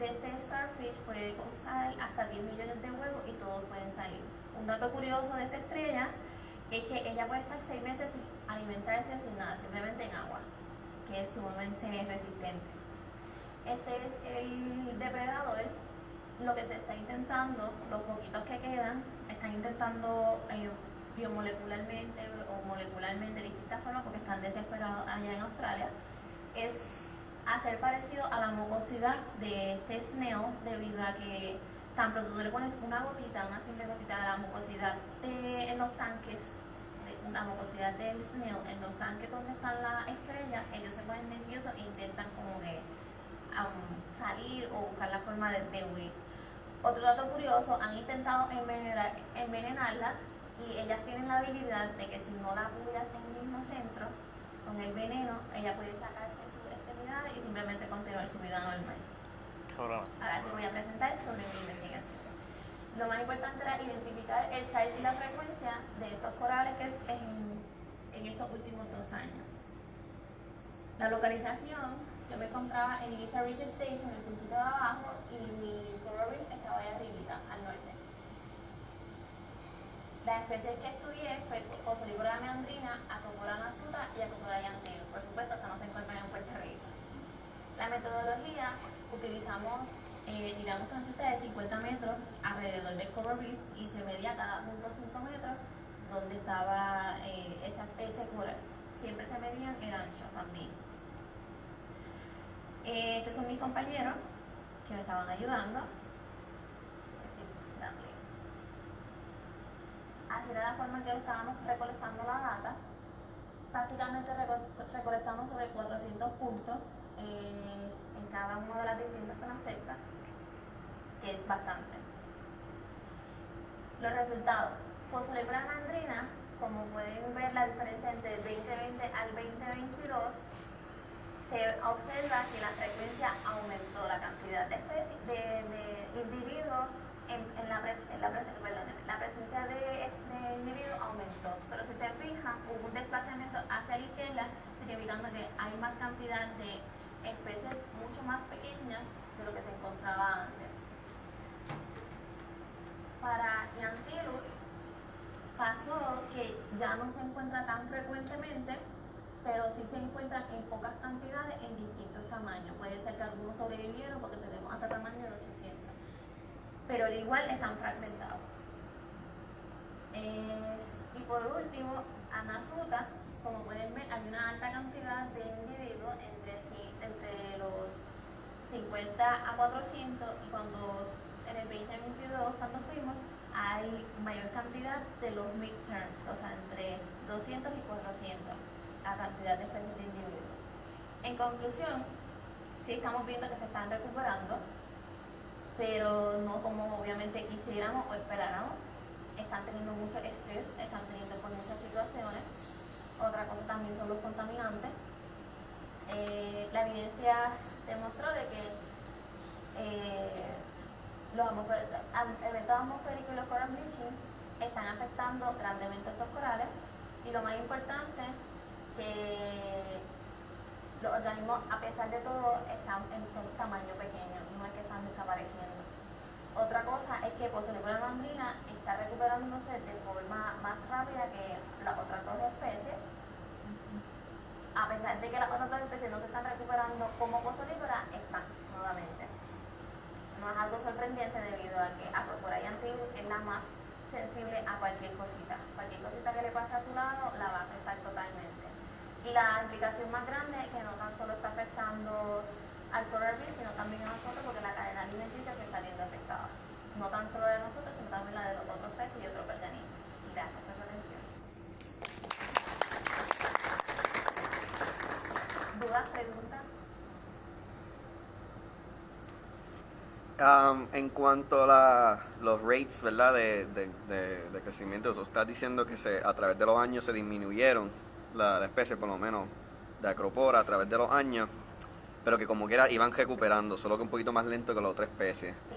este starfish puede causar hasta 10 millones de huevos y todos pueden salir. Un dato curioso de esta estrella es que ella puede estar 6 meses sin alimentarse sin nada, simplemente en agua, que es sumamente resistente. Este es el depredador. Lo que se está intentando, los poquitos que quedan, están intentando eh, biomolecularmente o molecularmente de distintas formas porque están desesperados allá en Australia, es hacer parecido a la mucosidad de este snail debido a que tan pronto tú le pones una gotita, una simple gotita de la mucosidad en los tanques, de, la mucosidad del snail en los tanques donde están las estrellas, ellos se ponen nerviosos e intentan como que am, salir o buscar la forma de, de huir. Otro dato curioso, han intentado envenenar- envenenarlas y ellas tienen la habilidad de que si no la cuidas en el mismo centro, con el veneno, ella puede sacarse sus extremidades y simplemente continuar su vida normal. Ahora sí voy a presentar sobre mi investigación. Lo más importante era identificar el size y la frecuencia de estos corales que es en, en estos últimos dos años. La localización, yo me encontraba en Lisa Ridge Station, el puntito de abajo, y mi coral reef estaba allá arribita, al norte. Las especies que estudié fue Posolibora meandrina, Acropora nasuta y Acropora yantil. Por supuesto, estas no se encuentran en Puerto Rico. La metodología, utilizamos, eh, tiramos transita de 50 metros alrededor del coral reef y se medía cada 0.5 metros donde estaba eh, esa, ese coral. Siempre se medían el ancho también. Eh, estos son mis compañeros que me estaban ayudando. Así, era la forma en que estábamos recolectando la data. Prácticamente reco- recolectamos sobre 400 puntos en, en cada una de las distintas transectas, que es bastante. Los resultados. Fosfolipora mandrina, como pueden ver la diferencia entre el 2020 al 2022, se observa que la frecuencia aumentó, la cantidad de, especies, de, individuos en, la presencia de, de individuos aumentó. Pero si se fijan, hubo un desplazamiento hacia la izquierda, significando que hay más cantidad de especies mucho más pequeñas de lo que se encontraba antes. Para Yantilus pasó que ya no se encuentra tan frecuentemente, pero sí se encuentran en pocas cantidades en distintos tamaños. Puede ser que algunos sobrevivieron porque tenemos hasta tamaño de 800, pero al igual están fragmentados. Eh, y por último, Anasuta, como pueden ver, hay una alta cantidad de individuos entre, entre los 50 a 400 y cuando en el 2022, cuando fuimos, hay mayor cantidad de los midterms, o sea, entre 200 y 400, la cantidad de especies de individuos. En conclusión, sí estamos viendo que se están recuperando, pero no como obviamente quisiéramos o esperáramos. Están teniendo mucho estrés, están teniendo por muchas situaciones. Otra cosa también son los contaminantes. Eh, la evidencia demostró de que eh, los eventos atmosféricos y los coral bleaching están afectando grandemente a estos corales y lo más importante que los organismos a pesar de todo están en un tamaño pequeño, no es que están desapareciendo. Otra cosa es que Posolibora mandrina está recuperándose de forma más rápida que las otras dos especies, a pesar de que las otras dos especies no se están recuperando como Posolibora, están nuevamente no es algo sorprendente debido a que Acropora yantil es la más sensible a cualquier cosita. Cualquier cosita que le pase a su lado la va a afectar totalmente. La implicación más grande es que no tan solo está afectando al reef, sino también a nosotros porque la cadena alimenticia se está viendo afectada. No tan solo de nosotros, sino también la de los otros peces y otros organismos. Gracias por atención. ¿Dudas, preguntas? Um, en cuanto a la- los rates ¿verdad? De crecimiento, tú estás diciendo que se, a través de los años se disminuyeron la, la especie, por lo menos de acropora, a través de los años, pero que como quiera iban recuperando, solo que un poquito más lento que las otras especies. Sí.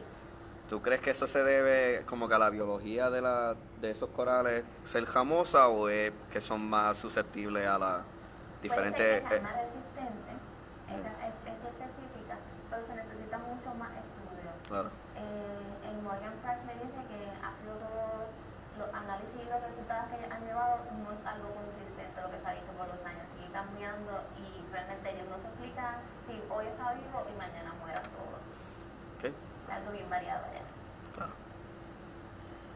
¿Tú crees que eso se debe como que a la biología de, la, de esos corales ser jamosa o es que son más susceptibles a las diferentes... Puede ser que eh, sea más resistente, esa especie específica, pero se necesita mucho más estudio. claro, Eh, en Morgan Crash me dice que ha sido todo los análisis y los resultados que ellos han llevado no es algo consistente lo que se ha visto por los años, sigue cambiando y realmente ellos no se explican si hoy está vivo y mañana muera todo. ok, Es algo bien variado ya. claro.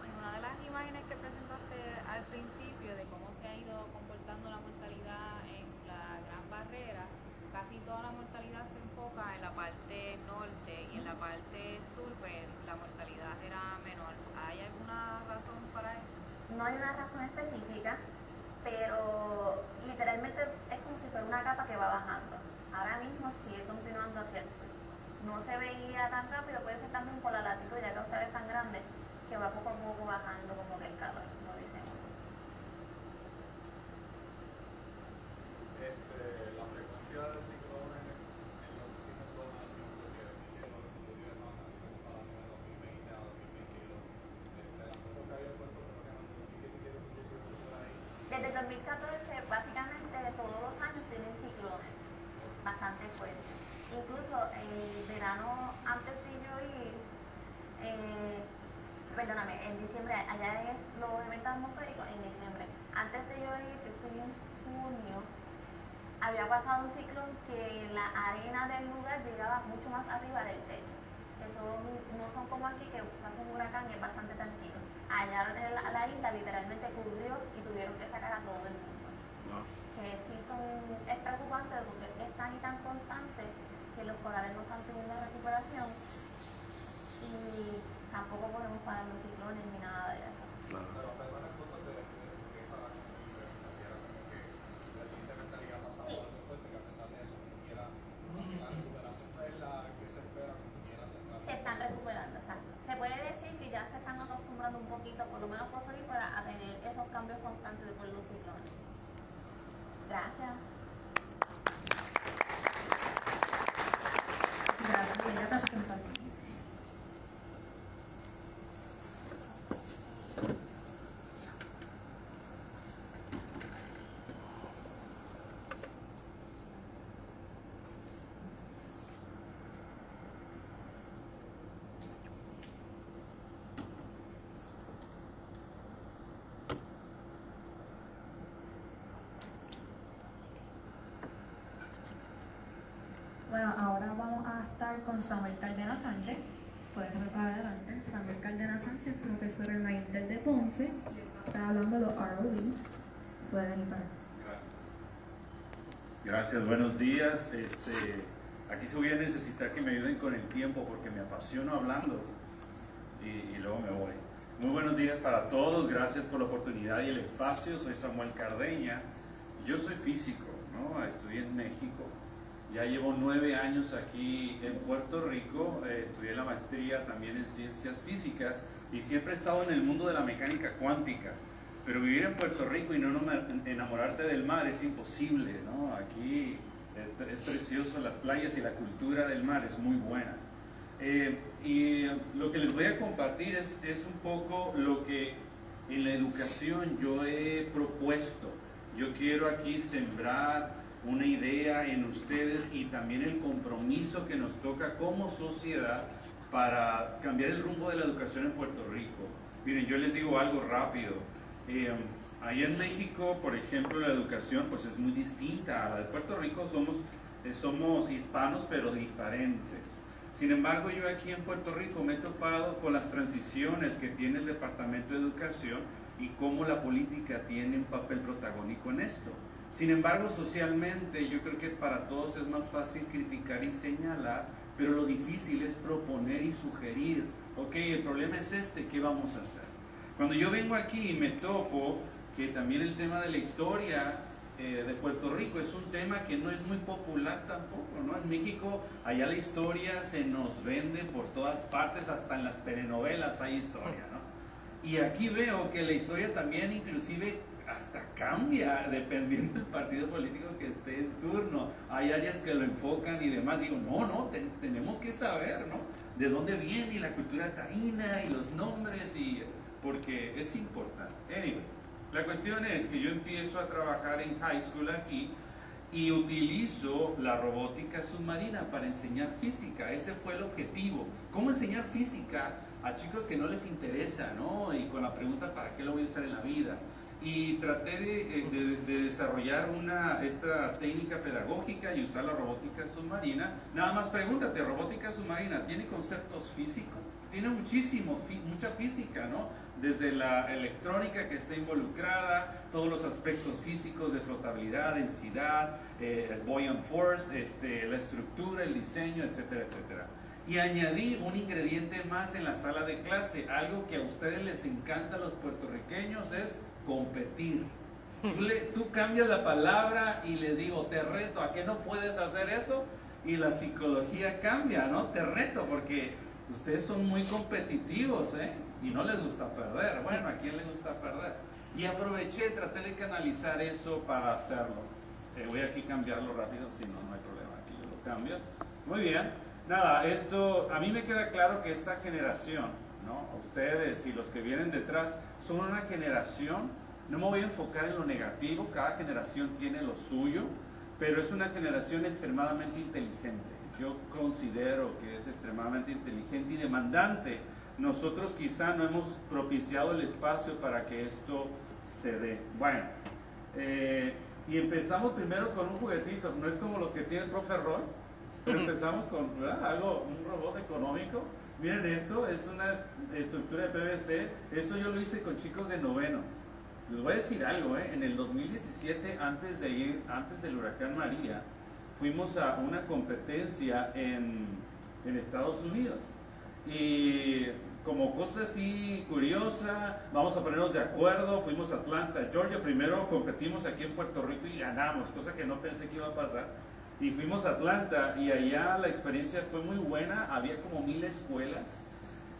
En una de las imágenes que presentaste al principio de cómo se ha ido comportando la mortalidad en la Gran Barrera, casi toda la mortalidad se enfoca en la parte norte y en la parte sur, pues la mortalidad era menor. ¿Hay alguna razón para eso? No hay una razón específica, pero literalmente es como si fuera una capa que va bajando. Ahora mismo sigue continuando hacia el sur. No se veía tan rápido, puede ser también por la latitud, ya que ustedes 2014, básicamente todos los años tienen ciclones bastante fuertes. Incluso el verano antes de yo ir, eh, perdóname, en diciembre, allá es los eventos atmosféricos en diciembre. Antes de yo ir, que fui en junio, había pasado un ciclón que la arena del lugar llegaba mucho más arriba del techo. Que son, no son como aquí, que pasa un huracán y es bastante tranquilo. Allá la, la literalmente cubrió y tuvieron que sacar a todo el mundo. Que sí son, es preocupante porque es tan y tan constante que los corales no están teniendo recuperación y tampoco podemos parar los ciclones ni nada de eso. Pero fue buenas cosas de, de, de esa vacación que hiciera como que recientemente había pasado Sí. algo fuerte que a pesar de eso como quiera la recuperación no es la que se espera como quiera se está Se están recuperando, exacto. Se puede decir que ya se están acostumbrando un poquito, por lo menos fosforífera, a tener esos cambios constantes de por los ciclones. Gracias. Gracias por la presentación. Bueno, ahora vamos con Samuel Caldena Sánchez. Pueden pasar para adelante. Samuel Caldena Sánchez, profesor en la Intel de Ponce. Está hablando de los ROVs. Pueden ir para. Gracias, buenos días. Este, aquí se voy a necesitar que me ayuden con el tiempo porque me apasiono hablando y, y luego me voy. Muy buenos días para todos, gracias por la oportunidad y el espacio. Soy Samuel Cardeña, yo soy físico, ¿no? estudié en México. Ya llevo nueve años aquí en Puerto Rico, eh, estudié la maestría también en ciencias físicas y siempre he estado en el mundo de la mecánica cuántica. Pero vivir en Puerto Rico y no enam- enamorarte del mar es imposible, ¿no? Aquí es precioso, las playas y la cultura del mar es muy buena. Eh, y lo que les voy a compartir es, es un poco lo que en la educación yo he propuesto. Yo quiero aquí sembrar una idea en ustedes y también el compromiso que nos toca como sociedad para cambiar el rumbo de la educación en Puerto Rico. Miren, yo les digo algo rápido. Eh, ahí en México, por ejemplo, la educación pues es muy distinta a la de Puerto Rico. Somos, eh, somos hispanos pero diferentes. Sin embargo, yo aquí en Puerto Rico me he topado con las transiciones que tiene el Departamento de Educación y cómo la política tiene un papel protagónico en esto. Sin embargo, socialmente yo creo que para todos es más fácil criticar y señalar, pero lo difícil es proponer y sugerir, ok, el problema es este, ¿qué vamos a hacer? Cuando yo vengo aquí y me topo que también el tema de la historia eh, de Puerto Rico es un tema que no es muy popular tampoco, ¿no? En México, allá la historia se nos vende por todas partes, hasta en las telenovelas hay historia, ¿no? Y aquí veo que la historia también inclusive hasta cambia dependiendo del partido político que esté en turno. Hay áreas que lo enfocan y demás. Digo, no, no, ten- tenemos que saber, ¿no? De dónde viene y la cultura taína y los nombres y porque es importante. Anyway, la cuestión es que yo empiezo a trabajar en high school aquí y utilizo la robótica submarina para enseñar física. Ese fue el objetivo. ¿Cómo enseñar física a chicos que no les interesa, ¿no? Y con la pregunta, ¿para qué lo voy a usar en la vida? Y traté de, eh, de- de desarrollar una, esta técnica pedagógica y usar la robótica submarina. Nada más pregúntate, ¿robótica submarina tiene conceptos físicos? Tiene muchísimo, mucha física, ¿no? Desde la electrónica que está involucrada, todos los aspectos físicos de flotabilidad, densidad, eh, el buoyant force, este, la estructura, el diseño, etcétera, etcétera. Y añadí un ingrediente más en la sala de clase, algo que a ustedes les encanta a los puertorriqueños es competir. Tú, cambias la palabra y le digo, te reto, ¿a qué no puedes hacer eso? Y la psicología cambia, ¿no? Te reto porque ustedes son muy competitivos, ¿eh? Y no les gusta perder. Bueno, ¿a quién le gusta perder? Y aproveché, traté de canalizar eso para hacerlo. Eh, voy aquí a cambiarlo rápido, si no, no hay problema. Aquí yo lo cambio. Muy bien. Nada, esto, a mí me queda claro que esta generación, ¿no? Ustedes y los que vienen detrás, son una generación No me voy a enfocar en lo negativo, cada generación tiene lo suyo, pero es una generación extremadamente inteligente. Yo considero que es extremadamente inteligente y demandante. Nosotros quizá no hemos propiciado el espacio para que esto se dé. Bueno, eh, y empezamos primero con un juguetito, no es como los que tiene el profe Roy, pero empezamos con ¿verdad? algo, un robot económico. Miren esto, es una estructura de PVC, eso yo lo hice con chicos de noveno. Les voy a decir algo, ¿eh? en el 2017, antes de ir, antes del huracán María, fuimos a una competencia en, en Estados Unidos. Y como cosa así curiosa, vamos a ponernos de acuerdo, fuimos a Atlanta, Georgia, primero competimos aquí en Puerto Rico y ganamos, cosa que no pensé que iba a pasar. Y fuimos a Atlanta y allá la experiencia fue muy buena, había como mil escuelas.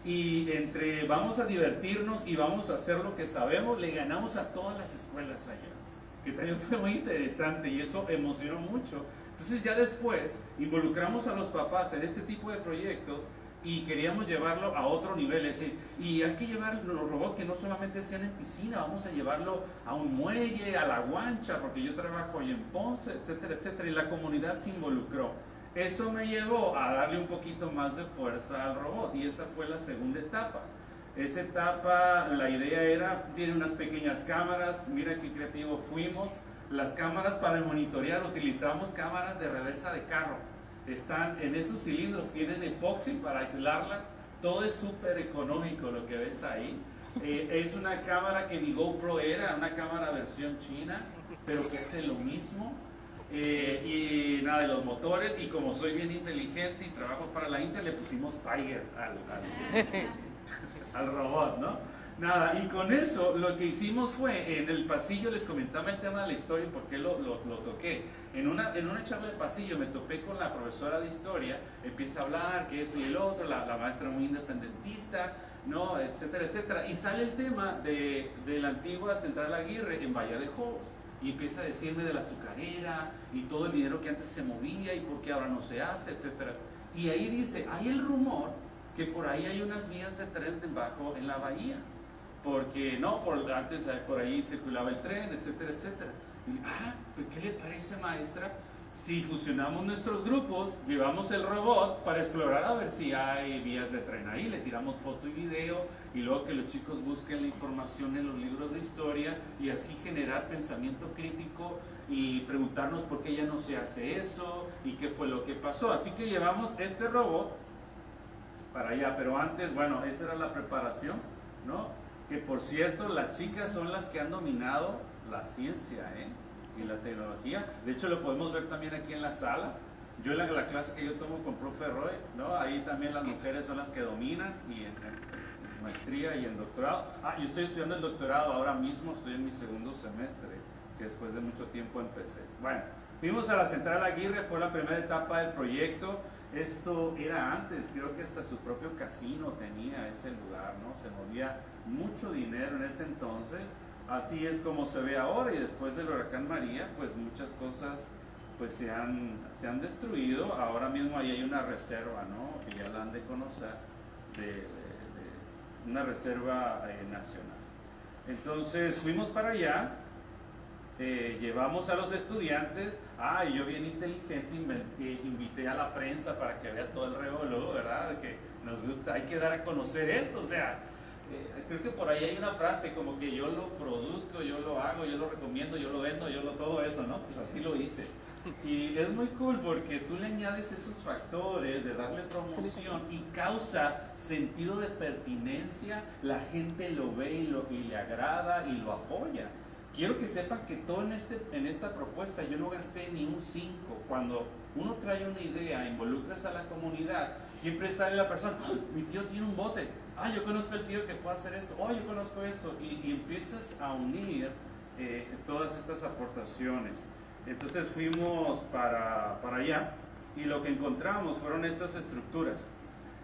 Y entre vamos a divertirnos y vamos a hacer lo que sabemos, le ganamos a todas las escuelas allá. Que también fue muy interesante y eso emocionó mucho. Entonces ya después involucramos a los papás en este tipo de proyectos y queríamos llevarlo a otro nivel. Es decir, y hay que llevar los robots que no solamente sean en piscina, vamos a llevarlo a un muelle, a la guancha, porque yo trabajo ahí en Ponce, etcétera, etcétera, y la comunidad se involucró. Eso me llevó a darle un poquito más de fuerza al robot y esa fue la segunda etapa. Esa etapa, la idea era, tiene unas pequeñas cámaras, mira qué creativo fuimos. Las cámaras para monitorear, utilizamos cámaras de reversa de carro están en esos cilindros, tienen epoxi para aislarlas, todo es súper económico lo que ves ahí. Eh, es una cámara que mi GoPro era, una cámara versión china, pero que hace lo mismo. Eh, y nada, de los motores, y como soy bien inteligente y trabajo para la Intel, le pusimos Tiger al, robot, ¿no? Nada, y con eso lo que hicimos fue, en el pasillo les comentaba el tema de la historia y por qué lo, lo, toqué. En una, en una charla de pasillo me topé con la profesora de historia, empieza a hablar que esto y el otro, la, maestra muy independentista, ¿no? etcétera, etcétera. Y sale el tema de, de la antigua Central Aguirre en Bahía de Jobos. Y empieza a decirme de la azucarera y todo el dinero que antes se movía y por qué ahora no se hace, etcétera. Y ahí dice, hay el rumor que por ahí hay unas vías de tren debajo en la bahía porque no, por, antes eh, por ahí circulaba el tren, etcétera, etcétera. Y, ah, pues ¿qué le parece maestra? Si fusionamos nuestros grupos, llevamos el robot para explorar a ver si hay vías de tren ahí, le tiramos foto y video y luego que los chicos busquen la información en los libros de historia y así generar pensamiento crítico y preguntarnos por qué ya no se hace eso y qué fue lo que pasó. Así que llevamos este robot para allá, pero antes, bueno, esa era la preparación, ¿no? que por cierto las chicas son las que han dominado la ciencia ¿eh? y la tecnología. De hecho lo podemos ver también aquí en la sala. Yo la, la, clase que yo tomo con profe Roy, ¿no? ahí también las mujeres son las que dominan y en, en, maestría y en doctorado. Ah, yo estoy estudiando el doctorado ahora mismo, estoy en mi segundo semestre, que después de mucho tiempo empecé. Bueno, fuimos a la Central Aguirre, fue la primera etapa del proyecto. Esto era antes, creo que hasta su propio casino tenía ese lugar, ¿no? Se movía mucho dinero en ese entonces. Así es como se ve ahora y después del huracán María, pues muchas cosas pues se han, se han destruido. Ahora mismo ahí hay una reserva, ¿no? Que ya la han de conocer, de una reserva eh, nacional. Entonces fuimos para allá, eh, llevamos a los estudiantes, ah, y yo bien inteligente inventé, invité a la prensa para que vea todo el revolú, ¿verdad? Que nos gusta, hay que dar a conocer esto, o sea, eh, creo que por ahí hay una frase como que yo lo produzco, yo lo hago, yo lo recomiendo, yo lo vendo, yo lo todo eso, ¿no? Pues así lo hice. Y es muy cool porque tú le añades esos factores de darle promoción y causa sentido de pertinencia, la gente lo ve y, lo, y le agrada y lo apoya. Quiero que sepan que todo en, este, en esta propuesta yo no gasté ni un 5. Cuando uno trae una idea, involucras a la comunidad, siempre sale la persona, mi tío tiene un bote, ah, yo conozco el tío que puede hacer esto, oh, yo conozco esto, y, y empiezas a unir eh, todas estas aportaciones. Entonces fuimos para, para, allá y lo que encontramos fueron estas estructuras.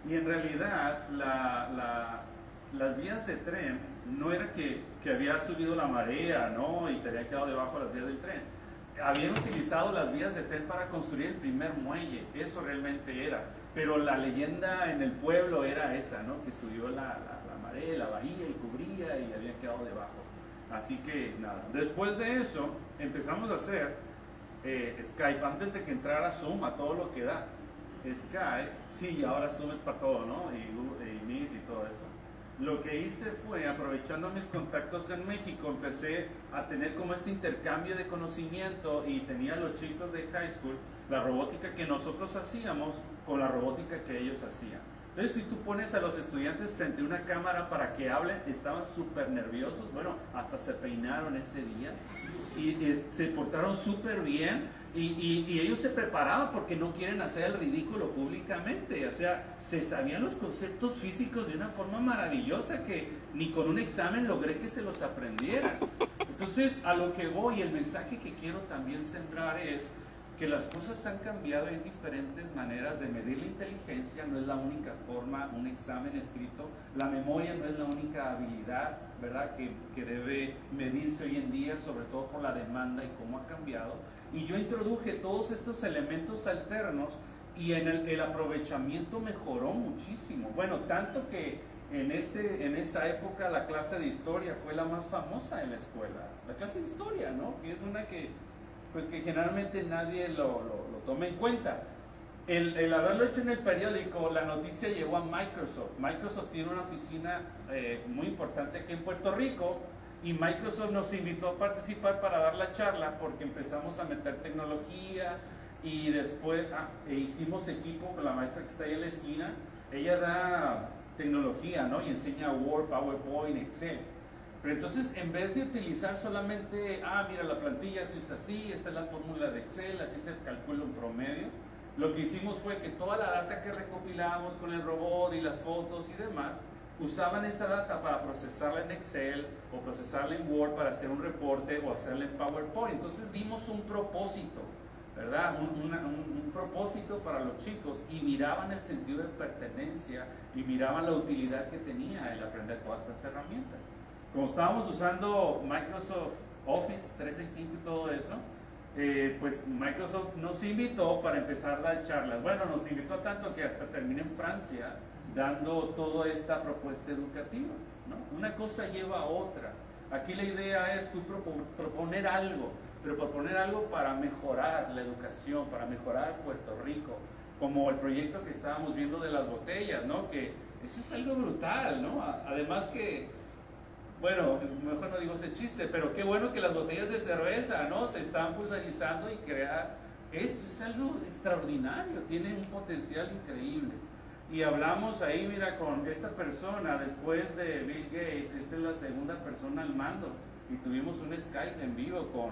Y en realidad la, la, las vías de tren no era que, que, había subido la marea, ¿no? Y se había quedado debajo de las vías del tren. Habían utilizado las vías de tren para construir el primer muelle, eso realmente era pero la leyenda en el pueblo era esa, ¿no? Que subió la, la, la, marea, la bahía y cubría y había quedado debajo. Así que nada, después de eso empezamos a hacer eh, Skype antes de que entrara Zoom a todo lo que da. Skype, sí, ahora Zoom es para todo, ¿no? Y, y Meet y todo eso. Lo que hice fue, aprovechando mis contactos en México, empecé a tener como este intercambio de conocimiento y tenía los chicos de high school la robótica que nosotros hacíamos con la robótica que ellos hacían. Entonces, si tú pones a los estudiantes frente a una cámara para que hablen, estaban súper nerviosos. Bueno, hasta se peinaron ese día y, se portaron súper bien. Y, y- ellos se preparaban porque no quieren hacer el ridículo públicamente. O sea, se sabían los conceptos físicos de una forma maravillosa que ni con un examen logré que se los aprendieran. Entonces, a lo que voy, el mensaje que quiero también sembrar es que las cosas han cambiado, hay diferentes maneras de medir la inteligencia, no es la única forma, un examen escrito, la memoria no es la única habilidad, ¿verdad?, que, que debe medirse hoy en día, sobre todo por la demanda y cómo ha cambiado. Y yo introduje todos estos elementos alternos y en el, el aprovechamiento mejoró muchísimo. Bueno, tanto que en, ese, en esa época la clase de historia fue la más famosa en la escuela. La clase de historia, ¿no? Que es una que, pues, que generalmente nadie lo, lo- toma en cuenta. El, el haberlo hecho en el periódico, la noticia llegó a Microsoft. Microsoft tiene una oficina eh, muy importante aquí en Puerto Rico y Microsoft nos invitó a participar para dar la charla porque empezamos a meter tecnología y después ah, e hicimos equipo con la maestra que está ahí en la esquina. Ella da tecnología, ¿no? Y enseña Word, PowerPoint, Excel. Pero entonces, en vez de utilizar solamente, ah, mira, la plantilla se usa así, esta es la fórmula de Excel, así se calcula un promedio, lo que hicimos fue que toda la data que recopilábamos con el robot y las fotos y demás, usaban esa data para procesarla en Excel o procesarla en Word para hacer un reporte o hacerla en PowerPoint. Entonces dimos un propósito, ¿verdad? Un, propósito para los chicos y miraban el sentido de pertenencia y miraban la utilidad que tenía el aprender todas estas herramientas. Como estábamos usando Microsoft Office 365 y todo eso, eh, pues Microsoft nos invitó para empezar a dar charlas. Bueno, nos invitó tanto que hasta terminé en Francia dando toda esta propuesta educativa. ¿no? Una cosa lleva a otra. Aquí la idea es tú propo- proponer algo, pero proponer algo para mejorar la educación, para mejorar Puerto Rico, como el proyecto que estábamos viendo de las botellas, ¿no? Que eso es algo brutal, ¿no? Además que bueno, mejor no digo ese chiste, pero qué bueno que las botellas de cerveza, ¿no? Se están pulverizando y crear esto es algo extraordinario, tiene un potencial increíble. Y hablamos ahí, mira, con esta persona, después de Bill Gates, es la segunda persona al mando, y tuvimos un Skype en vivo con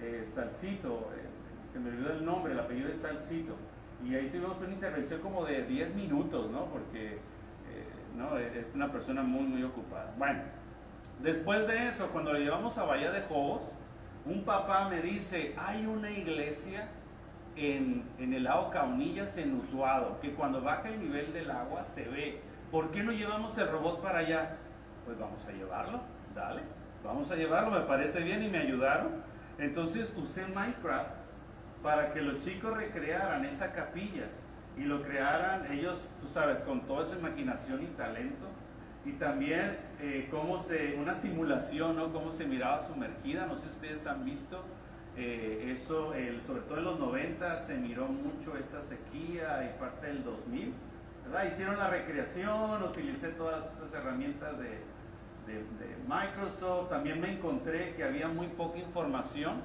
eh, Salcito, eh, se me olvidó el nombre, el apellido es Salcito, y ahí tuvimos una intervención como de 10 minutos, ¿no? Porque, eh, ¿no? Es una persona muy, muy ocupada. Bueno, Después de eso, cuando lo llevamos a Bahía de Jobos, un papá me dice, hay una iglesia en, en el lago Caunillas en Utuado, que cuando baja el nivel del agua se ve. ¿Por qué no llevamos el robot para allá? Pues vamos a llevarlo, dale, vamos a llevarlo, me parece bien y me ayudaron. Entonces usé Minecraft para que los chicos recrearan esa capilla y lo crearan ellos, tú sabes, con toda esa imaginación y talento. Y también eh, cómo se, una simulación, ¿no? Cómo se miraba sumergida, no sé si ustedes han visto eh, eso, sobre todo en los 90 se miró mucho esta sequía y parte del 2000, ¿verdad? Hicieron la recreación, utilicé todas estas herramientas de Microsoft, también me encontré que había muy poca información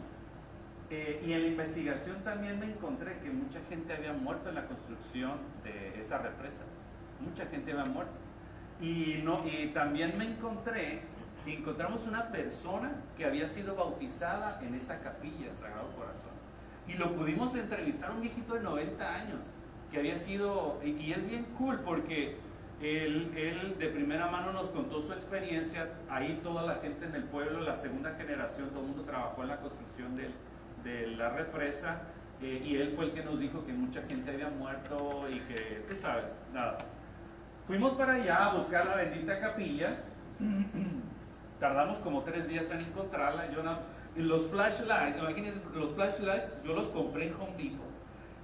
eh, y en la investigación también me encontré que mucha gente había muerto en la construcción de esa represa, mucha gente había muerto. Y, no, y también me encontré, encontramos una persona que había sido bautizada en esa capilla, Sagrado Corazón. Y lo pudimos entrevistar, un viejito de 90 años, que había sido, y, y es bien cool porque él, él de primera mano nos contó su experiencia, ahí toda la gente en el pueblo, la segunda generación, todo el mundo trabajó en la construcción del- de la represa, eh, y él fue el que nos dijo que mucha gente había muerto y que, tú sabes, nada. Fuimos para allá a buscar la bendita capilla. Tardamos como tres días en encontrarla. Yo no- los flashlights, imagínense, los flashlights yo los compré en Home Depot.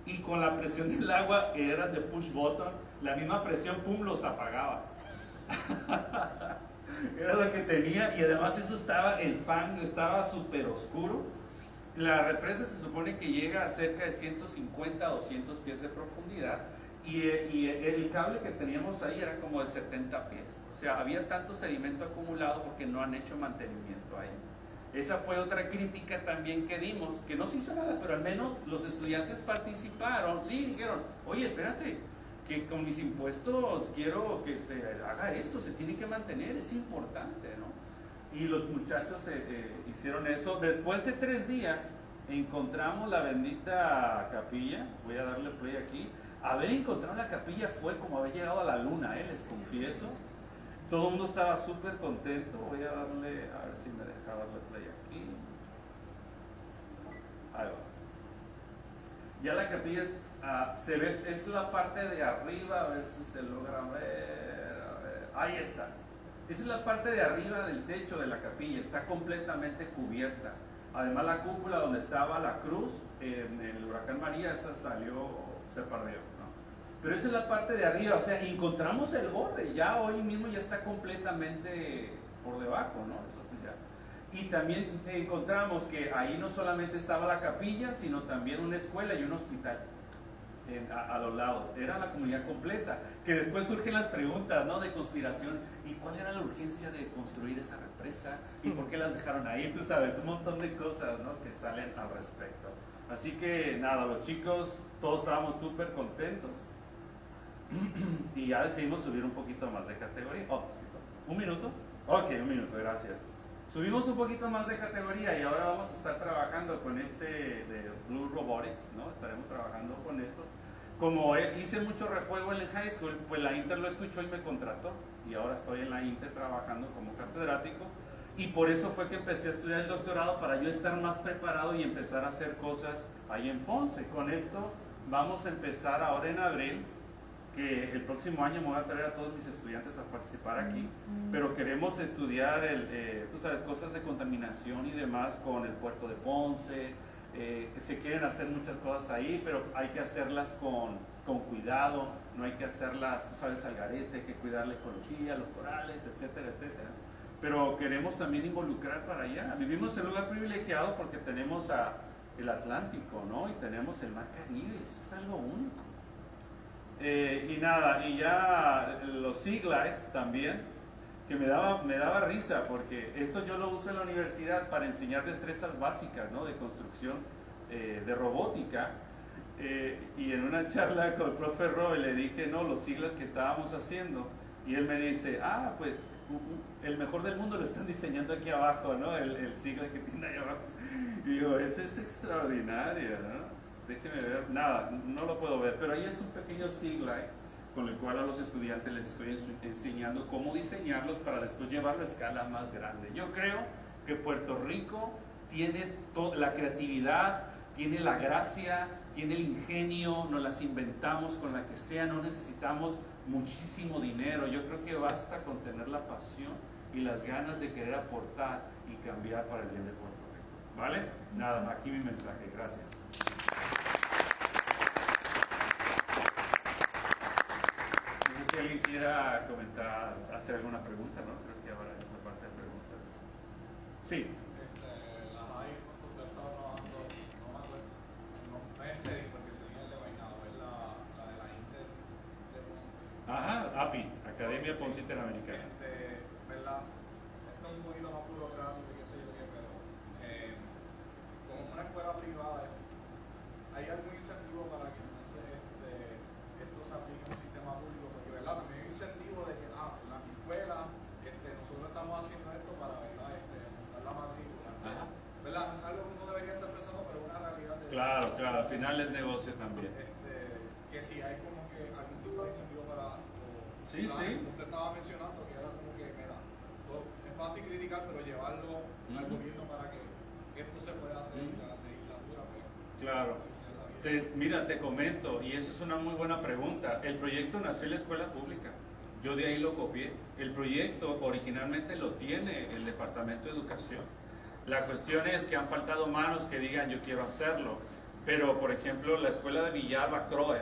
Y con la presión del agua, que eran de push button, la misma presión, pum, los apagaba. Era lo que tenía y además eso estaba, el fango estaba súper oscuro. La represa se supone que llega a cerca de 150 o 200 pies de profundidad y, eh, y el cable que teníamos ahí era como de 70 pies. O sea, había tanto sedimento acumulado porque no han hecho mantenimiento ahí. Esa fue otra crítica también que dimos, que no se hizo nada, pero al menos los estudiantes participaron. Sí, dijeron, oye, espérate, que con mis impuestos quiero que se haga esto, se tiene que mantener, es importante, ¿no? Y los muchachos eh, eh, hicieron eso. Después de tres días encontramos la bendita capilla, voy a darle play aquí. Haber encontrado la capilla fue como haber llegado a la luna, ¿eh? les confieso. Todo el mundo estaba súper contento. Voy a darle, a ver si me deja darle play aquí. Ahí va. Ya la capilla es, ah, se ve, es la parte de arriba, a ver si se logra ver. Ahí está. Esa es la parte de arriba del techo de la capilla, está completamente cubierta. Además la cúpula donde estaba la cruz en el huracán María, esa salió, se perdió. Pero esa es la parte de arriba, o sea, encontramos el borde, ya hoy mismo ya está completamente por debajo, ¿no? Y también encontramos que ahí no solamente estaba la capilla, sino también una escuela y un hospital a, a los lados. Era la comunidad completa. Que después surgen las preguntas, ¿no? De conspiración. ¿Y cuál era la urgencia de construir esa represa? ¿Y por qué las dejaron ahí? Tú sabes, un montón de cosas, ¿no? Que salen al respecto. Así que nada, los chicos, todos estábamos súper contentos. Y ya decidimos subir un poquito más de categoría. Oh, sí, ¿Un minuto? Ok, un minuto, gracias. Subimos un poquito más de categoría y ahora vamos a estar trabajando con este de Blue Robotics, ¿no? Estaremos trabajando con esto. Como hice mucho refuego en el high school, pues la Inter lo escuchó y me contrató. Y ahora estoy en la Inter trabajando como catedrático. Y por eso fue que empecé a estudiar el doctorado para yo estar más preparado y empezar a hacer cosas ahí en Ponce. Con esto vamos a empezar ahora en abril que el próximo año me voy a traer a todos mis estudiantes a participar aquí, pero queremos estudiar, el, eh, tú sabes, cosas de contaminación y demás con el puerto de Ponce, eh, se quieren hacer muchas cosas ahí, pero hay que hacerlas con, con cuidado, no hay que hacerlas, tú sabes, al garete, hay que cuidar la ecología, los corales, etcétera, etcétera. Pero queremos también involucrar para allá. Vivimos en un lugar privilegiado porque tenemos a el Atlántico, ¿no? Y tenemos el Mar Caribe, eso es algo único. Eh, y nada, y ya los Glides también, que me daba, me daba risa porque esto yo lo uso en la universidad para enseñar destrezas básicas, ¿no? De construcción, eh, de robótica. Eh, y en una charla con el profe Roy le dije, no, los siglas que estábamos haciendo. Y él me dice, ah, pues el mejor del mundo lo están diseñando aquí abajo, ¿no? El, el sigla que tiene ahí abajo. Y digo, eso es extraordinario, ¿no? Déjeme ver, nada, no lo puedo ver, pero ahí es un pequeño sigla con el cual a los estudiantes les estoy ens- enseñando cómo diseñarlos para después llevarlo a escala más grande. Yo creo que Puerto Rico tiene la creatividad, tiene la gracia, tiene el ingenio, nos las inventamos con la que sea, no necesitamos muchísimo dinero. Yo creo que basta con tener la pasión y las ganas de querer aportar y cambiar para el bien de Puerto Rico. ¿Vale? Nada, aquí mi mensaje. Gracias. No sé si alguien quiera comentar, hacer alguna pregunta, ¿no? Creo que ahora es la parte de preguntas. Sí. Este, las hay, usted estaba trabajando, no me acuerdo, no, no es Cedric, porque es el de Guaynabo, es la, la de la Inter de Ponce. Ajá, API, Academia Ponce Interamericana. Este, ¿verdad? Esto es un poquito más burocrático y qué sé yo qué, pero eh, como una escuela privada, ¿hay algún incentivo para que entonces este, esto se aplique en un sistema público? Porque, ¿verdad? También hay un incentivo de que, ah, en la escuela, este, nosotros estamos haciendo esto para, ¿verdad? Este, montar la matrícula. Ajá. ¿Verdad? Es algo que uno debería estar pensando, pero es una realidad de... Claro, claro, al final es negocio también. Este, que si hay como que algún tipo de incentivo para... o- Sí, ¿verdad? sí. Usted estaba mencionando que era como que, mira, todo- es pero llevarlo al gobierno para que esto se pueda hacer y la legislatura, pues... Claro. Te- mira, te comento, y eso es una muy buena pregunta. El proyecto nació en la escuela pública. Yo de ahí lo copié. El proyecto originalmente lo tiene el Departamento de Educación. La cuestión es que han faltado manos que digan yo quiero hacerlo. Pero, por ejemplo, la escuela de Villalba, Croe,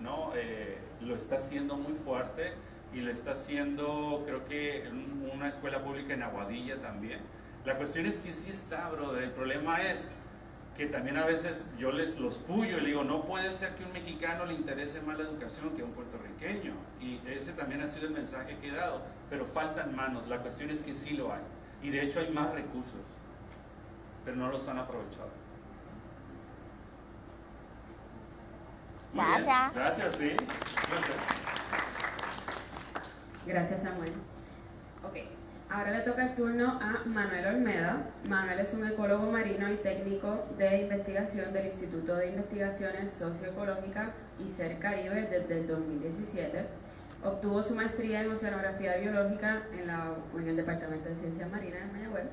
¿no? Eh, lo está haciendo muy fuerte. Y lo está haciendo creo que en una escuela pública en Aguadilla también. La cuestión es que sí está, brother. El problema es que también a veces yo les los puyo y le digo, no puede ser que un mexicano le interese más la educación que a un puertorriqueño. Y ese también ha sido el mensaje que he dado. Pero faltan manos. La cuestión es que sí lo hay. Y de hecho hay más recursos. Pero no los han aprovechado. Gracias. Gracias, sí. Gracias. Gracias, Samuel. Ok, ahora le toca el turno a Manuel Olmeda. Manuel es un ecólogo marino y técnico de investigación del Instituto de Investigaciones Socioecológicas y Caribe desde el 2017. Obtuvo su maestría en Oceanografía Biológica en, la- en el Departamento de Ciencias Marinas en Mayagüez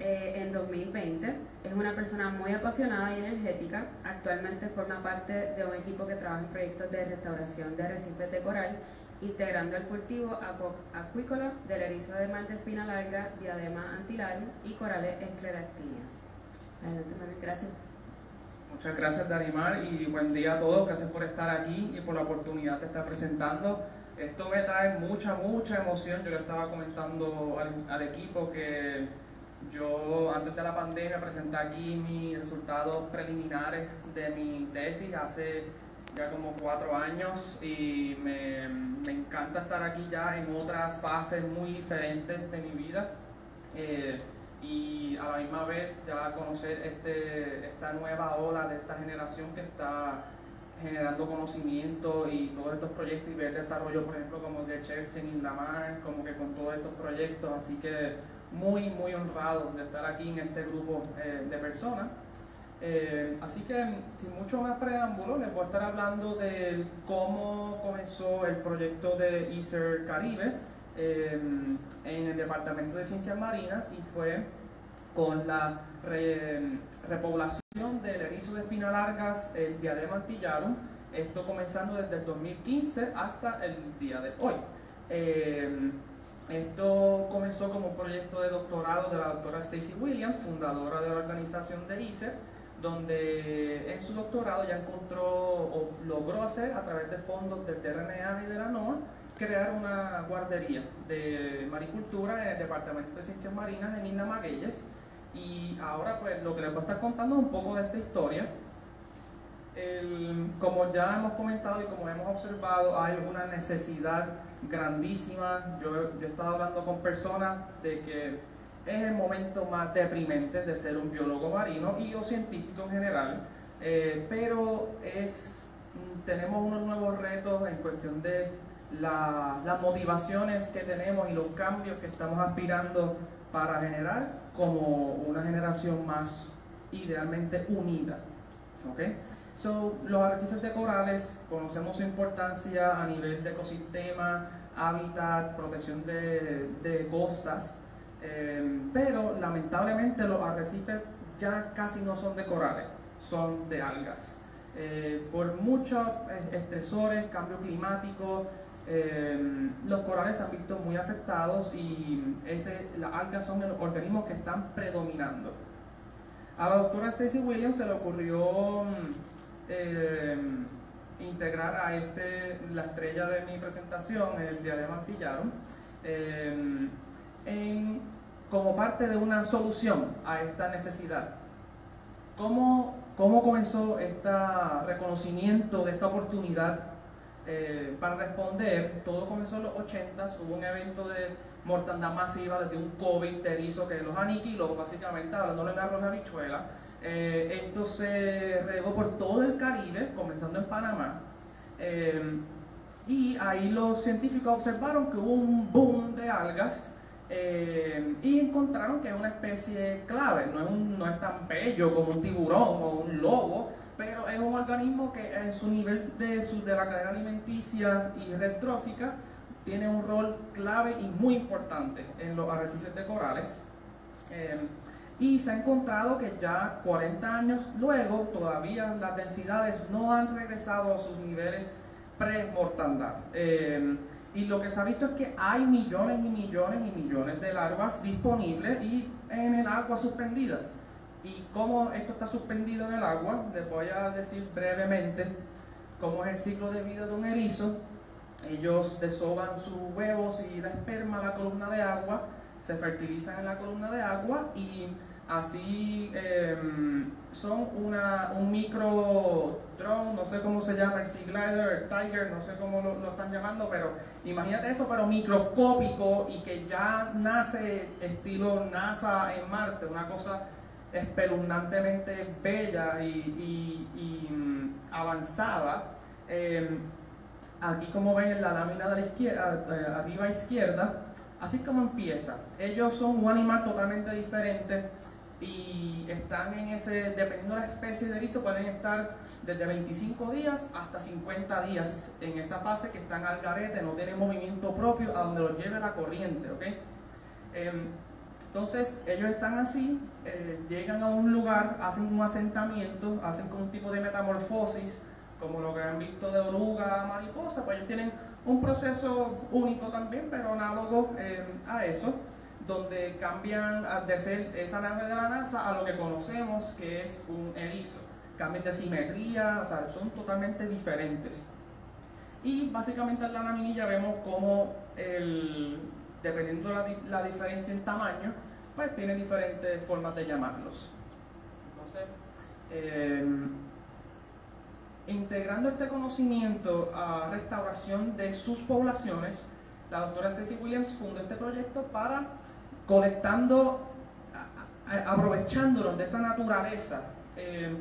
eh, en 2020. Es una persona muy apasionada y energética. Actualmente forma parte de un equipo que trabaja en proyectos de restauración de arrecifes de coral, integrando el cultivo acu- acuícola del erizo de mar de espina larga, diadema antilarum y corales Manuel, gracias. Muchas gracias Darimar y buen día a todos, gracias por estar aquí y por la oportunidad de estar presentando. Esto me trae mucha, mucha emoción, yo le estaba comentando al, al equipo que yo antes de la pandemia presenté aquí mis resultados preliminares de mi tesis hace ya como cuatro años y me, me encanta estar aquí ya en otra fase muy diferente de mi vida. Eh, y a la misma vez ya conocer este, esta nueva ola de esta generación que está generando conocimiento y todos estos proyectos y ver desarrollo, por ejemplo, como de Chelsea en Indamar, como que con todos estos proyectos, así que muy, muy honrado de estar aquí en este grupo eh, de personas. Eh, así que sin mucho más preámbulo, les voy a estar hablando de cómo comenzó el proyecto de ISER Caribe eh, en el Departamento de Ciencias Marinas y fue con la re- repoblación del erizo de espina largas, el diadema antillarum, esto comenzando desde el 2015 hasta el día de hoy. Eh, esto comenzó como un proyecto de doctorado de la doctora Stacy Williams, fundadora de la organización de ICER, donde en su doctorado ya encontró o logró hacer a través de fondos del DRNA y de la NOAA crear una guardería de maricultura en el Departamento de Ciencias Marinas en Isla Magueyes. Y ahora pues lo que les voy a estar contando es un poco de esta historia. El- como ya hemos comentado y como hemos observado, hay una necesidad grandísima. Yo, yo he estado hablando con personas de que es el momento más deprimente de ser un biólogo marino y o científico en general, eh, pero es, mm, tenemos unos nuevos retos en cuestión de la- las motivaciones que tenemos y los cambios que estamos aspirando para generar como una generación más idealmente unida. ¿ok? So, los arrecifes de corales, conocemos su importancia a nivel de ecosistema, hábitat, protección de costas, eh, pero lamentablemente los arrecifes ya casi no son de corales, son de algas. Eh, por muchos eh, estresores, cambio climático, eh, los corales se han visto muy afectados y ese, las algas son los organismos que están predominando. A la doctora Stacy Williams se le ocurrió mm, eh, integrar a este, la estrella de mi presentación, el diadema antillarum, eh, en- como parte de una solución a esta necesidad. ¿Cómo, cómo comenzó este reconocimiento de esta oportunidad eh, para responder? Todo comenzó en los 80, hubo un evento de mortandad masiva desde un COVID de erizo que los aniquiló, básicamente, hablándole en arroz de habichuela. Eh, esto se regó por todo el Caribe, comenzando en Panamá. Eh, y ahí los científicos observaron que hubo un boom de algas eh, y encontraron que es una especie clave, no es, un- no es tan bello como un tiburón o un lobo, pero es un organismo que en su nivel de, su, de la cadena alimenticia y red trófica tiene un rol clave y muy importante en los arrecifes de corales. Eh, y se ha encontrado que ya 40 años luego todavía las densidades no han regresado a sus niveles pre-mortandad. Eh, y lo que se ha visto es que hay millones y millones y millones de larvas disponibles y en el agua suspendidas. ¿Y cómo esto está suspendido en el agua? Les voy a decir brevemente cómo es el ciclo de vida de un erizo. ellos desoban sus huevos y la esperma a la columna de agua, se fertilizan en la columna de agua y así em, son una, un micro drone, no sé cómo se llama, el Sea Glider, el Tiger, no sé cómo lo, lo están llamando, pero imagínate eso, pero microscópico y que ya nace estilo NASA en Marte, una cosa espeluznantemente bella y, y- mm, avanzada. Em, aquí como ven en la lámina de la izquierda, eh, arriba izquierda, así como empieza. Ellos son un animal totalmente diferente y están en ese, dependiendo de la especie de erizo, pueden estar desde 25 días hasta 50 días en esa fase que están al garete, no tienen movimiento propio a donde los lleve la corriente, ¿ok? Em, entonces ellos están así, eh, llegan a un lugar, hacen un asentamiento, hacen como un tipo de metamorfosis, como lo que han visto de oruga mariposa, pues ellos tienen un proceso único también, pero análogo eh, a eso, donde cambian de ser esa nave de la NASA a lo que conocemos que es un erizo. Cambian de simetría, o sea, son totalmente diferentes. Y básicamente en la laminilla vemos cómo dependiendo la, di- la diferencia en tamaño, pues tiene diferentes formas de llamarlos. Entonces, eh, integrando este conocimiento a restauración de sus poblaciones, la doctora Ceci Williams fundó este proyecto para a- aprovechándonos de esa naturaleza. eh,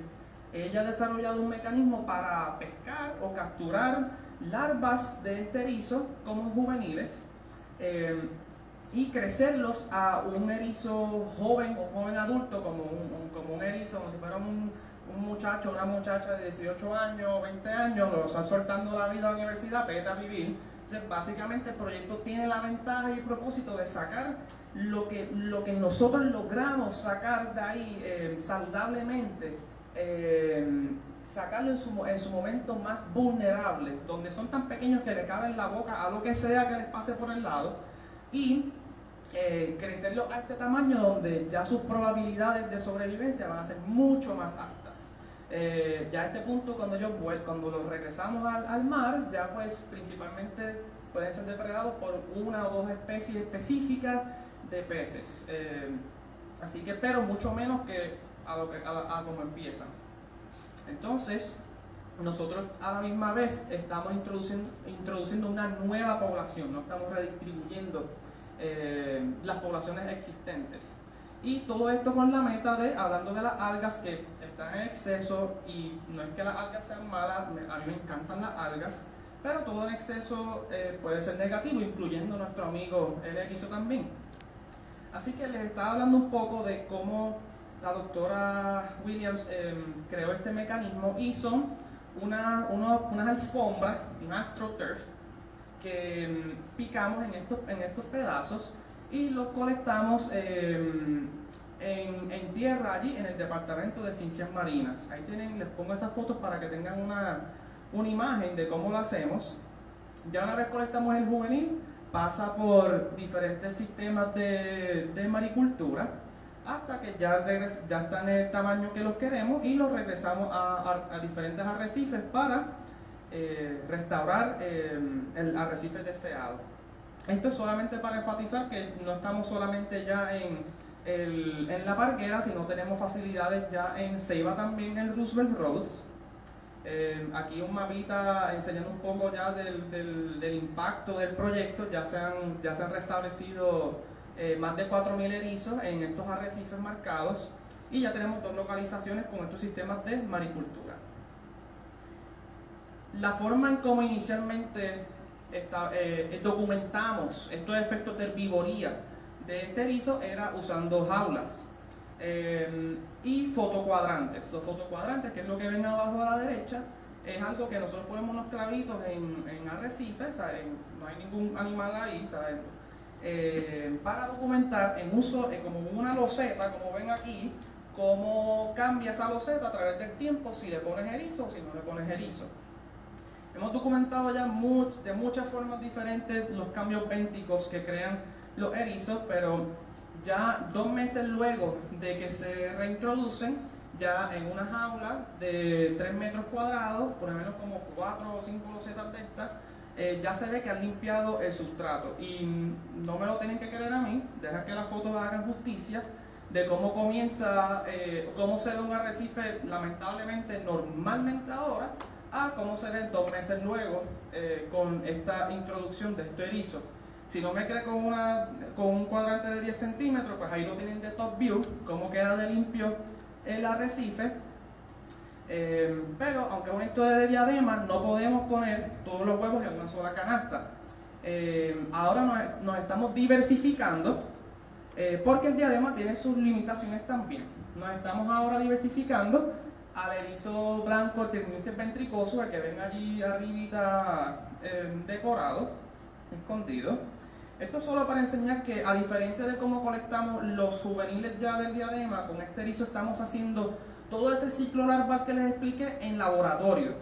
ella ha desarrollado un mecanismo para pescar o capturar larvas de este erizo como juveniles eh, y crecerlos a un erizo joven o joven adulto como un, un- como un erizo, como si fuera un, un muchacho, una muchacha de 18 años, 20 años, lo están soltando la vida a la universidad, vete a vivir. Entonces, básicamente el proyecto tiene la ventaja y el propósito de sacar lo que, lo que nosotros logramos sacar de ahí eh, saludablemente, eh, sacarlo en su, en su momento más vulnerable, donde son tan pequeños que le cabe en la boca a lo que sea que les pase por el lado, y eh, crecerlo a este tamaño donde ya sus probabilidades de sobrevivencia van a ser mucho más altas. Eh, ya a este punto, cuando vuel- cuando los regresamos al, al mar, ya pues principalmente pueden ser depredados por una o dos especies específicas de peces. Eh, así que, pero mucho menos que a, lo que, a, a como empiezan. Entonces, nosotros a la misma vez estamos introduciendo, introduciendo una nueva población, no estamos redistribuyendo eh, las poblaciones existentes. Y todo esto con la meta de, hablando de las algas que están en exceso, y no es que las algas sean malas, a mí me encantan las algas, pero todo en exceso eh, puede ser negativo, incluyendo nuestro amigo erizo también. Así que les estaba hablando un poco de cómo la doctora Williams eh, creó este mecanismo y son una, uno- unas alfombras, un astroturf, que mm, picamos en estos, en estos pedazos y los colectamos eh, en, en tierra allí en el Departamento de Ciencias Marinas. Ahí tienen, les pongo estas fotos para que tengan una, una imagen de cómo lo hacemos. Ya una vez colectamos el juvenil, pasa por diferentes sistemas de, de maricultura hasta que ya, regres- ya están en el tamaño que los queremos y los regresamos a, a- diferentes arrecifes para eh, restaurar el arrecife deseado. Esto es solamente para enfatizar que no estamos solamente ya en, el- en la parquera, sino tenemos facilidades ya en Ceiba también, en Roosevelt Roads. Eh, aquí un mapita enseñando un poco ya del, del- impacto del proyecto. Ya se han, ya se han restablecido eh, más de 4.000 erizos en estos arrecifes marcados y ya tenemos dos localizaciones con estos sistemas de maricultura. La forma en cómo inicialmente esta- eh, documentamos estos efectos de herbivoría de este erizo era usando jaulas eh, y fotocuadrantes. Los fotocuadrantes, que es lo que ven abajo a la derecha, es algo que nosotros ponemos unos clavitos en, en arrecifes, no hay ningún animal ahí, ¿sabes? Eh, para documentar en uso eh, como una loseta, como ven aquí, cómo cambia esa loseta a través del tiempo, si le pones erizo o si no le pones erizo. Hemos documentado ya de muchas formas diferentes los cambios bénticos que crean los erizos, pero ya dos meses luego de que se reintroducen, ya en una jaula de 3 metros cuadrados, por lo menos como 4 o 5 losetas de estas, eh, ya se ve que han limpiado el sustrato. Y no me lo tienen que creer a mí, deja que las fotos hagan justicia de cómo comienza, eh, cómo se ve un arrecife lamentablemente normalmente ahora, a cómo se ve dos meses luego eh, con esta introducción de este erizo. Si no me cree con, una, con un cuadrante de 10 centímetros, pues ahí lo tienen de top view, cómo queda de limpio el arrecife. Eh, pero aunque es una historia de diadema, no podemos poner todos los huevos en una sola canasta. Eh, ahora nos, estamos diversificando eh, porque el diadema tiene sus limitaciones también. Nos estamos ahora diversificando al erizo blanco, el terminante ventricoso, el que ven allí arribita decorado, escondido. Esto solo para enseñar que a diferencia de cómo conectamos los juveniles ya del diadema, con este erizo estamos haciendo todo ese ciclo larval que les expliqué en laboratorio.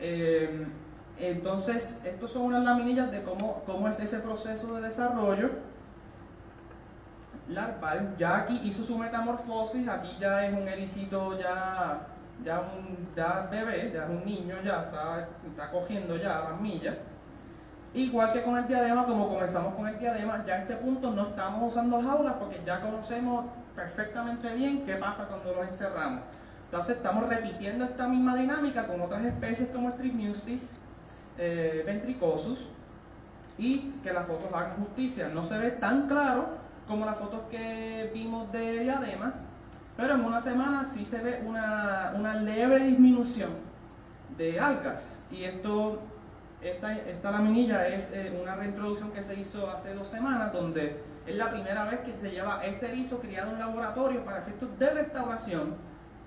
Eh, entonces, estos son unas laminillas de cómo, cómo es ese proceso de desarrollo larval. Ya aquí hizo su metamorfosis, aquí ya es un ericito ya, ya un ya bebé, ya es un niño, ya está, está cogiendo ya las millas. Igual que con el diadema, como comenzamos con el diadema, ya a este punto no estamos usando jaulas porque ya conocemos perfectamente bien qué pasa cuando los encerramos. Entonces estamos repitiendo esta misma dinámica con otras especies como el Trismustis, eh, ventricosus, y que las fotos hagan justicia. No se ve tan claro como las fotos que vimos de diadema, pero en una semana sí se ve una, una leve disminución de algas. Y esto esta, esta laminilla es eh, una reintroducción que se hizo hace dos semanas, donde es la primera vez que se lleva este erizo criado en laboratorio para efectos de restauración,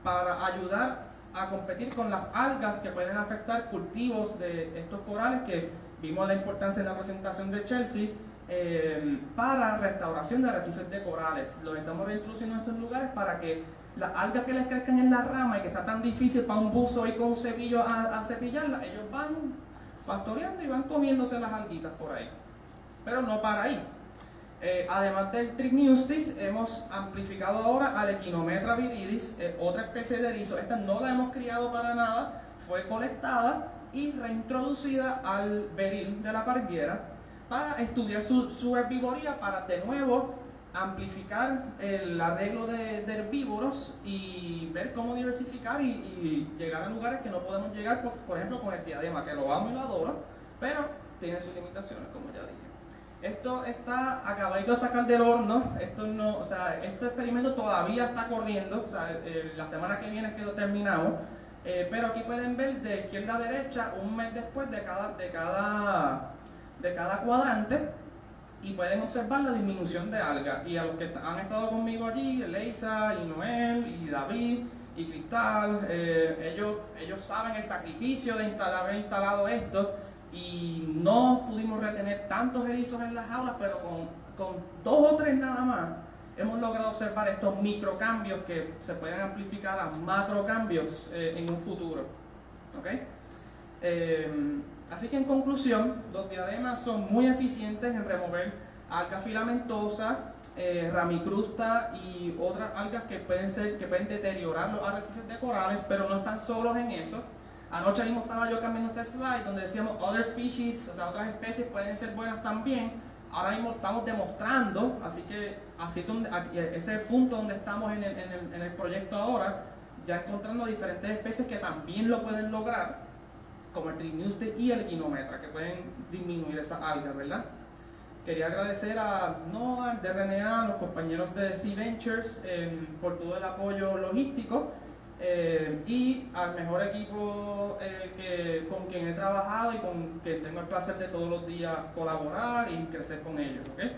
para ayudar a competir con las algas que pueden afectar cultivos de estos corales, que vimos la importancia en la presentación de Chelsea, eh, para restauración de arrecifes de corales. Los estamos reintroduciendo en estos lugares para que las algas que les crezcan en la rama y que sea tan difícil para un buzo ir con un cepillo a, a cepillarlas, ellos van pastoreando y van comiéndose las alguitas por ahí. Pero no para ahí. Eh, además del Trichniustis, hemos amplificado ahora al Equinometra viridis, eh, otra especie de erizo. Esta no la hemos criado para nada, fue colectada y reintroducida al beril de la parguera para estudiar su, su herbivoría, para de nuevo amplificar el arreglo de, herbívoros y ver cómo diversificar y, llegar a lugares que no podemos llegar, por, ejemplo, con el diadema, que lo amo y lo adoro, pero tiene sus limitaciones, como ya dije. Esto está acabadito de sacar del horno, esto no, o sea, este experimento todavía está corriendo, o sea, eh, la semana que viene es que lo terminamos, eh, pero aquí pueden ver de izquierda a derecha, un mes después de cada, de cada, de cada cuadrante, y pueden observar la disminución de algas. Y a los que han estado conmigo allí, Leisa y Noel y David y Cristal, eh, ellos, ellos saben el sacrificio de instalar, haber instalado esto y no pudimos retener tantos erizos en las aulas, pero con, con dos o tres nada más hemos logrado observar estos microcambios que se pueden amplificar a macrocambios eh, en un futuro. ¿Okay? Eh, Así que en conclusión, los diademas son muy eficientes en remover alga filamentosa, eh, ramicrusta y otras algas que pueden, ser, que pueden deteriorar los arrecifes de corales, pero no están solos en eso. Anoche mismo estaba yo cambiando este slide donde decíamos other species, o sea, otras especies pueden ser buenas también. Ahora mismo estamos demostrando, así que así donde, ese es el punto donde estamos en el, en el, en el proyecto ahora, ya encontrando diferentes especies que también lo pueden lograr como el Trinuste y el Guinometra, que pueden disminuir esas algas, ¿verdad? Quería agradecer a Noah, DRNA, a los compañeros de Sea Ventures em, por todo el apoyo logístico em, y al mejor equipo eh, que, con quien he trabajado y con quien tengo el placer de todos los días colaborar y crecer con ellos. ¿okay?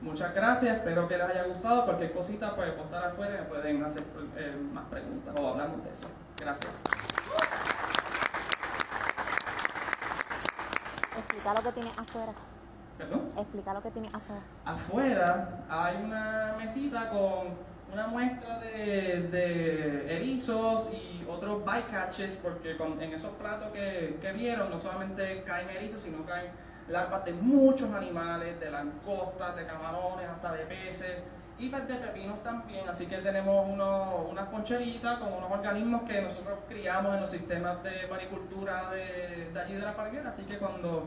Muchas gracias, espero que les haya gustado. Cualquier cosita puede postar afuera y me pueden hacer eh, más preguntas o hablamos de eso. Gracias. Explica lo que tiene afuera. ¿Perdón? Explica lo que tiene afuera. Afuera hay una mesita con una muestra de, de erizos y otros bycatches, porque en esos platos que, que, vieron no solamente caen erizos, sino caen larvas de muchos animales, de langostas, de camarones, hasta de peces y de pepinos también. Así que tenemos unos, unas poncheritas con unos organismos que nosotros criamos en los sistemas de maricultura de, de allí de la parguera. Así que cuando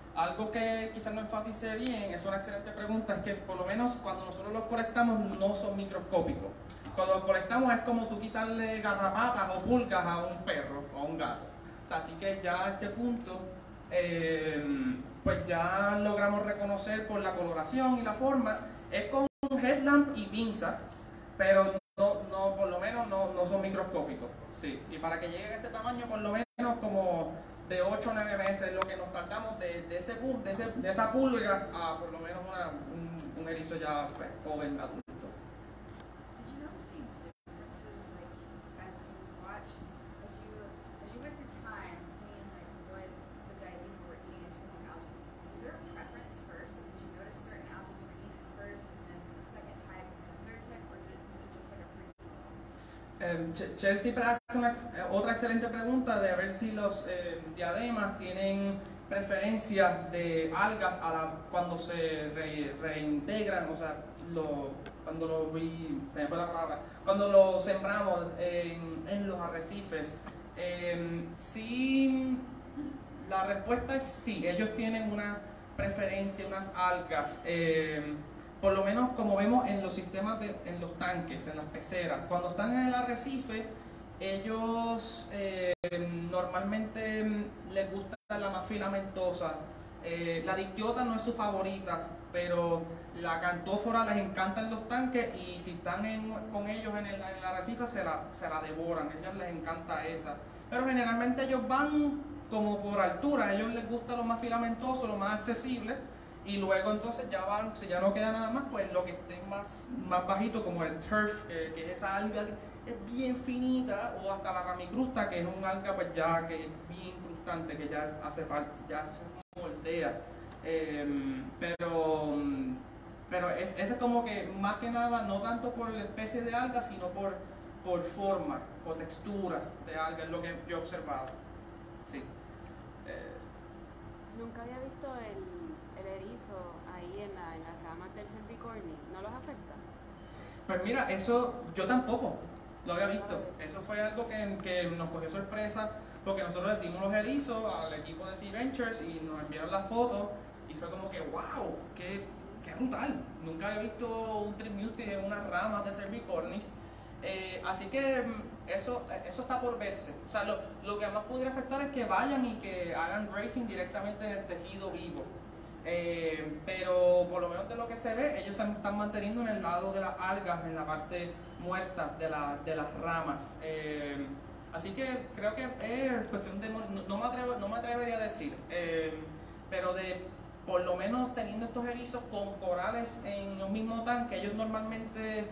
Algo que quizás no enfatice bien, es una excelente pregunta, es que por lo menos cuando nosotros los colectamos no son microscópicos. Cuando los colectamos es como tú quitarle garrapatas o pulgas a un perro o a un gato. Así que ya a este punto, eh, pues ya logramos reconocer por la coloración y la forma. Es con headlamp y pinza, pero no, no, por lo menos no, no son microscópicos. Sí. Y para que lleguen a este tamaño, por lo menos como de 8 o 9 meses es lo que nos tardamos de, de, ese, de, ese- de esa pulga a por lo menos una- un, un erizo ya pues, joven, adulto. Chelsea hace una, eh, otra excelente pregunta de a ver si los eh, diademas tienen preferencia de algas a la- cuando se re- reintegran, o sea, cuando lo cuando lo sembramos en, los arrecifes. Eh, sí, la respuesta es sí, ellos tienen una preferencia, unas algas. eh, por lo menos como vemos en los sistemas, de, en los tanques, en las peceras. Cuando están en el arrecife, ellos eh, normalmente mm, les gusta la más filamentosa. Eh, la dictiota no es su favorita, pero la cantófora les encanta en los tanques y si están con ellos en el, en el arrecife se la, se la devoran, a ellos les encanta esa. Pero generalmente ellos van como por altura, a ellos les gusta lo más filamentoso, lo más accesible y luego entonces ya van, si ya no queda nada más, pues lo que esté más, más bajito como el turf, que, es esa alga que es bien finita, o hasta la ramicrusta, que es un alga pues ya que es bien crustante, que ya hace parte, ya se moldea. Eh, pero pero es, ese es como que más que nada, no tanto por la especie de alga, sino por, por forma o textura de alga, es lo que yo he observado. Sí. Eh, Nunca había visto el, erizo ahí en, la, en las ramas del cervicorni. ¿No los afecta? Pues mira, eso yo tampoco lo había visto. Eso fue algo que, que nos cogió sorpresa porque nosotros le dimos los erizos al equipo de Sea Ventures y nos enviaron las fotos y fue como que, wow, qué, qué brutal. Nunca había visto un Trimutis en unas ramas de cervicornis. Eh, así que mm, eso, eso está por verse. O sea, lo, lo que más pudiera afectar es que vayan y que hagan racing directamente en el tejido vivo. Eh, pero por lo menos de lo que se ve, ellos se están manteniendo en el lado de las algas, en la parte muerta de, la- de las ramas. Eh, así que creo que es cuestión de... No, me, atrevo- no me atrevería a decir, eh, pero de por lo menos teniendo estos erizos con corales en un mismo tanque, ellos normalmente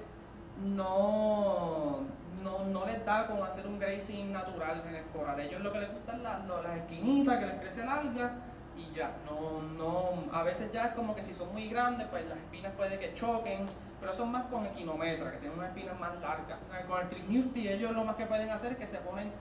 no, no, no les da con hacer un grazing natural en el coral. Ellos lo que les gusta es la- lo- las esquinitas que les crece el alga y ya. No, no, a veces ya es como que si son muy grandes, pues las espinas puede que choquen, pero son más con equinometra, que tienen unas espinas más largas. Con el Trimuti ellos lo más que pueden hacer es que se ponen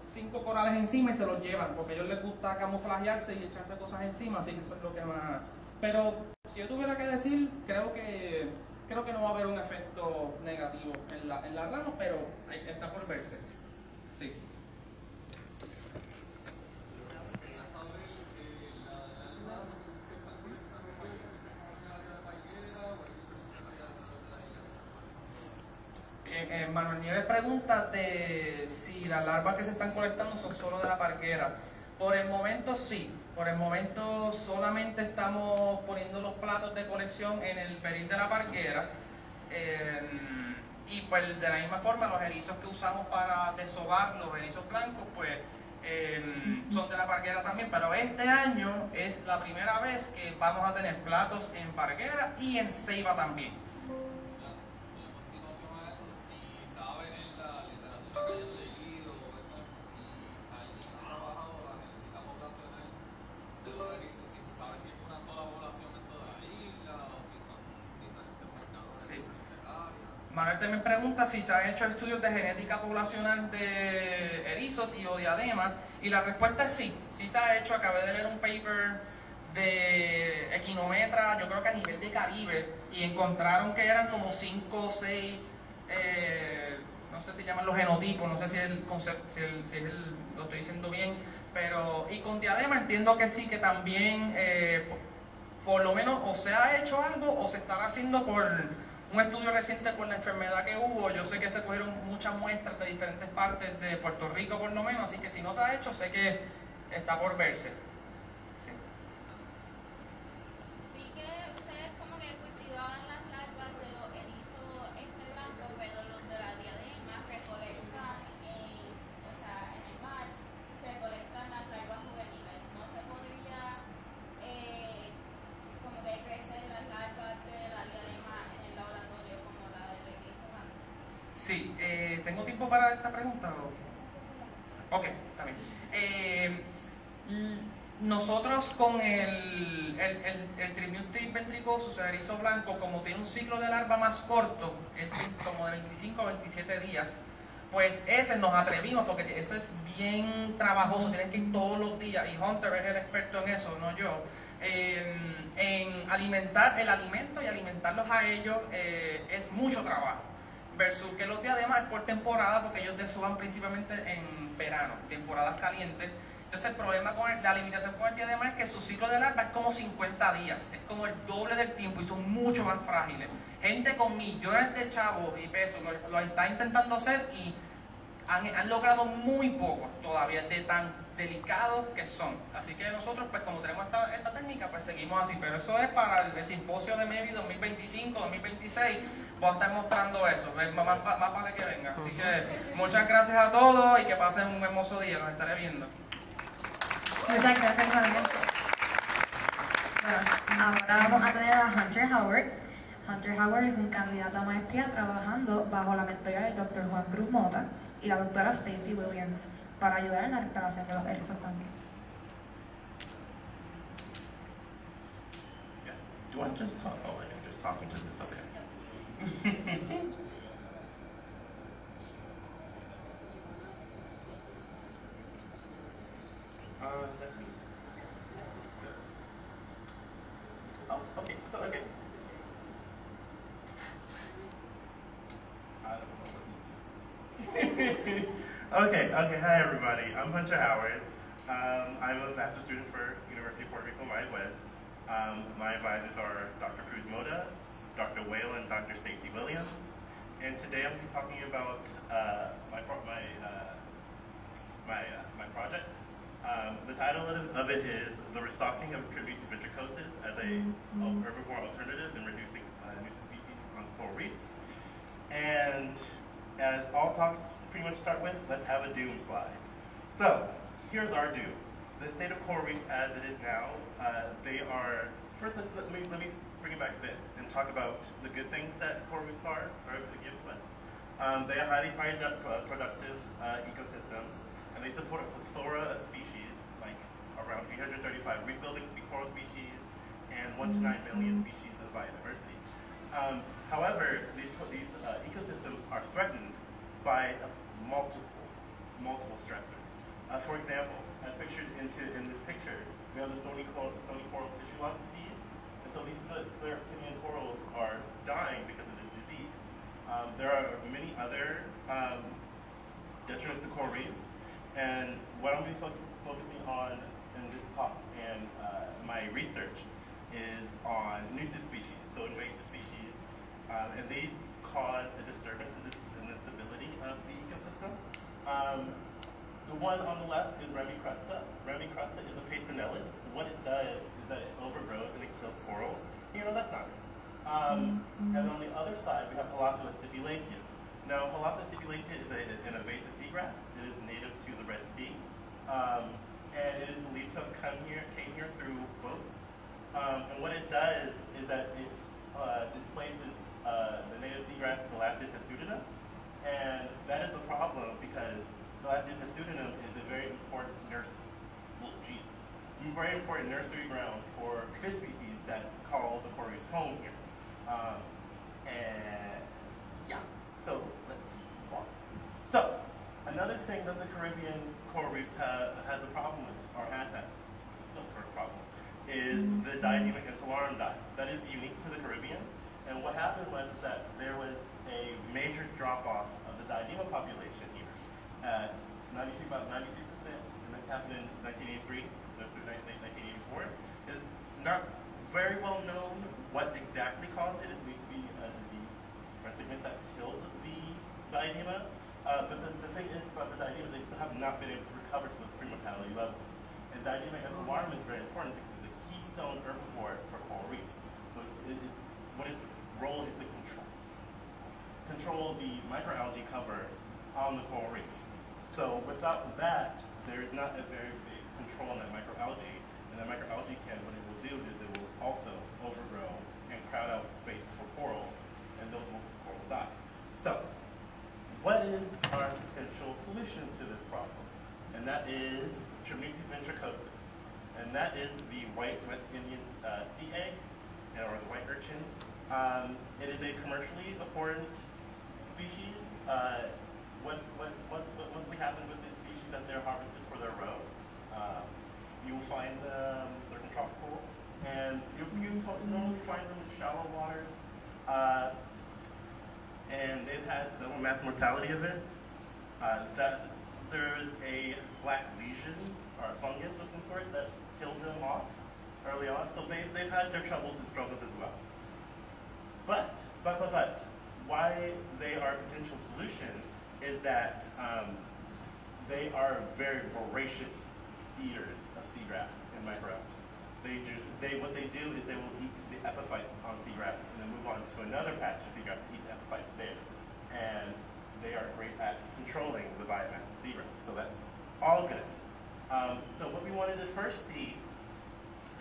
cinco corales encima y se los llevan, porque a ellos les gusta camuflajearse y echarse cosas encima, así que eso es lo que más... Pero si yo tuviera que decir, creo que creo que no va a haber un efecto negativo en la, en la rama, pero está por verse. Sí. Manuel Nieves pregunta si las larvas que se están colectando son solo de la parguera. Por el momento sí, por el momento solamente estamos poniendo los platos de colección en el peril de la parguera. Eh, y pues de la misma forma los erizos que usamos para desovar los erizos blancos pues eh, son de la parguera también, pero este año es la primera vez que vamos a tener platos en parguera y en ceiba también. Manuel también pregunta si se han hecho estudios de genética poblacional de erizos y o y la respuesta es sí, sí se ha hecho. Acabé de leer un paper de equinometra, yo creo que a nivel de Caribe, y encontraron que eran como 5 o 6 eh, no sé si llaman los genotipos, no sé si, el concepto, si, el- si el- lo estoy diciendo bien, pero y con diadema entiendo que sí, que también eh, por, por lo menos o se ha hecho algo o se estará haciendo por un estudio reciente por la enfermedad que hubo. Yo sé que se cogieron muchas muestras de diferentes partes de Puerto Rico por lo menos, así que si no se ha hecho, sé que está por verse. Sí. Vi que ustedes como que cultivaban las larvas de los erizos este blanco, pero los de la diadema recolectan en, o sea, en el mar, recolectan las larvas juveniles. No se podría eh, como que crecer las larvas de la diadema en el laboratorio como la del erizo blanco. Sí, eh, ¿tengo tiempo para esta pregunta? o? Ok, está bien. Eh, l- nosotros con el, el, el, el Tributive ventricosus, el erizo blanco, como tiene un ciclo de larva más corto, es como de 25 a 27 días, pues ese nos atrevimos, porque ese es bien trabajoso, tienes que ir todos los días, y Hunter es el experto en eso, no yo, en, en alimentar el alimento y alimentarlos a ellos eh, es mucho trabajo versus que los diademas es por temporada porque ellos desoban principalmente en verano, temporadas calientes. Entonces el problema con el- la limitación con el diadema es que su ciclo de larva es como 50 días, es como el doble del tiempo y son mucho más frágiles. Gente con millones de chavos y pesos lo, lo está intentando hacer y han, logrado muy poco todavía de tan delicados que son. Así que nosotros, pues como tenemos esta, técnica, pues seguimos así. Pero eso es para el, simposio de Maybe 2025, 2026. Voy a estar mostrando eso. Más, más, que venga. Así que muchas gracias a todos y que pasen un hermoso día. Nos estaré viendo. Muchas gracias, Manuel. Bueno, ahora vamos a tener a Hunter Howard. Hunter Howard es un candidato a maestría trabajando bajo la mentoría del Dr. Juan Cruz Mota y la doctora Stacy Williams para ayudar en la restauración de los erizos también. Yes. Do I just talk? Oh, I'm just talking to this. Okay. Okay. Okay. Hi, everybody. I'm Hunter Howard. Um, I'm a master's student for University of Puerto Rico Wide West. Um, my advisors are Dr. Cruz Motta, Dr. Whale, and Dr. Stacy Williams. And today I'm talking about uh, my my uh, my uh, my project. Um, the title of, it is "The Restocking of Tripneustes ventricosus as a Herbivore Alternative in Reducing uh, Nuisance Species on Coral Reefs." And as all talks much start with, let's have a doom slide. So, here's our doom. The state of coral reefs as it is now, uh, they are, first let's, let, me, let me bring it back a bit and talk about the good things that coral reefs are, to give to us. Um, they are highly uh, productive uh, ecosystems, and they support a plethora of species, like around 335 reef-building coral species, and 1 to 9 million species of biodiversity. Um, however, these, these uh, ecosystems are threatened by uh, multiple, multiple stressors. Uh, for example, as pictured into, in this picture, we have the stony coral, stony coral tissue loss disease. And so these scleractinian corals are dying because of this disease. Um, there are many other um, detriments to coral reefs. And what I'm going to be focus, focusing on in this talk and uh, my research is on nuisance species, so invasive species. Um, and these cause a disturbance in, this, in the stability of the ecosystem. Um, the one on the left is Ramicrusta. Remy cresta is a peyssonnelid. What it does is that it overgrows and it kills corals. You know, that's not good. Um, and on the other side, we have Halophila stipulacea. Now, Halophila stipulacea is a, an invasive seagrass. It is native to the Red Sea. Um, and it is believed to have come here, came here through boats. Um, and what it does is that it uh, displaces uh, the native seagrass Thalassia testudinum. And that is the problem because the Thalassia testudinum is a very important nursery, well, Jesus, very important nursery ground for fish species that call the corals home here. Um, and yeah, so let's walk. So, another thing that the Caribbean coral reefs ha has a problem with, or has had, still a current problem, is mm -hmm. the Diadema antillarum dive. That is unique to the Caribbean. And what happened was that there was a major drop-off of the Diadema population here. At 93, about 93%, and this happened in 1983, so through 1984. is not very well known what exactly caused it. It believed to be a disease or sickness that killed the Diadema. Uh, but the, the thing is about the Diadema, they still have not been able to recover to those pre-mortality levels. And Diadema antillarum is very important because it's a keystone herbivore for coral reefs. So it's, it's what its role is to control the microalgae cover on the coral reefs. So without that, there is not a very big control on that microalgae. And that microalgae can, what it will do is it will also overgrow and crowd out space for coral, and those will coral die. So, what is our potential solution to this problem? And that is Tripneustes ventricosus. And that is the white West Indian uh, sea egg, or the white urchin. Um, it is a commercially important species. Uh, what, what, what's, what, what's happened with this species that they're harvested for their roe? Uh, you will find them certain tropical, and you, you normally find them in shallow waters. Uh, and they've had several mass mortality events. Uh, that there is a black lesion or a fungus of some sort that killed them off early on. So they've, they've had their troubles and struggles as well. But, but, but, but, why they are a potential solution is that um, they are very voracious eaters of seagrass and microalgae. They do, they, what they do is they will eat the epiphytes on seagrass and then move on to another patch of seagrass to eat the epiphytes there. And they are great at controlling the biomass of seagrass, so that's all good. Um, so what we wanted to first see,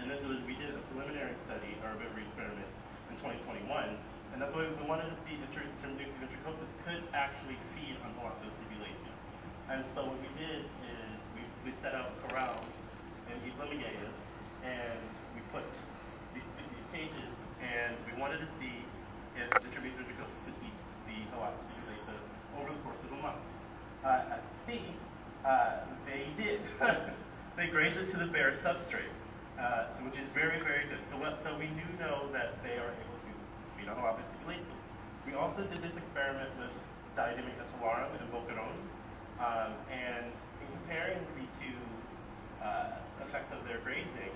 and this was, we did a preliminary study, or a bit of experiment in 2021, and that's what we wanted to see if Tripneustes ventricosus could actually feed on stipulaceum. And so what we did is we, we set up corrals in East Magueyes, and we put these, these cages, and we wanted to see if the Tripneustes ventricosus could eat the stipulaceum over the course of a month. Uh, you see, uh, they did. they grazed it to the bare substrate, uh, so which is very, very good. So, what, so we do know that they are We also did this experiment with Diadema antillarum and Boqueron, um, and in comparing the two uh, effects of their grazing,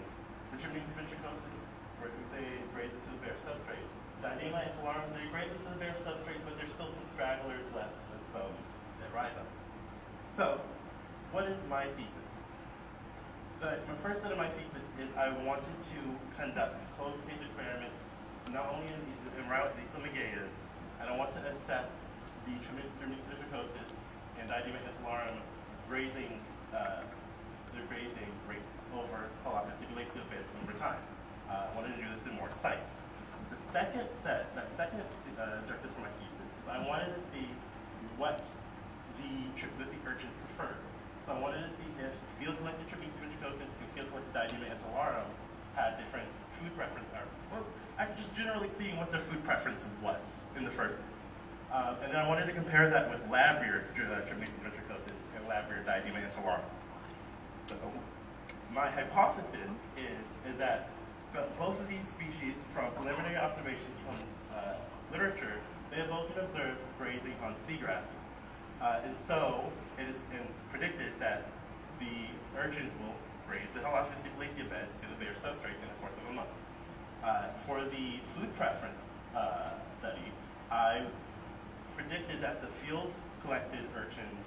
the Tripneustes ventricosus, where they graze to the bare substrate. Diadema antillarum, they graze to the bare substrate, but there's still some stragglers left with some that rise up. So, what is my thesis? The, my first set of my thesis is I wanted to conduct closed cage experiments not only in, in route the Limagayas, and I want to assess the ventricosus and Diadema antillarum grazing, uh, their grazing rates over stipulaceum beds over time. Uh, I wanted to do this in more sites. The second set, that second uh, objective for my thesis is I wanted to see what the, the urchins prefer. So I wanted to see if field collected Tripneustes ventricosus and field collected Diadema antillarum had different food preference, or, actually just generally seeing what their food preference was in the first place. Um, and then I wanted to compare that with lab reared uh, Tripneustes ventricosus and lab reared Diadema antillarum. So my hypothesis is, is that both of these species, from preliminary observations from uh, literature, they have both been observed grazing on seagrasses. Uh, and so it is predicted that the urchins will graze the Halophila stipulaceum beds to the bare substrate in the course of a month. Uh, for the food preference uh, study, I predicted that the field collected urchins,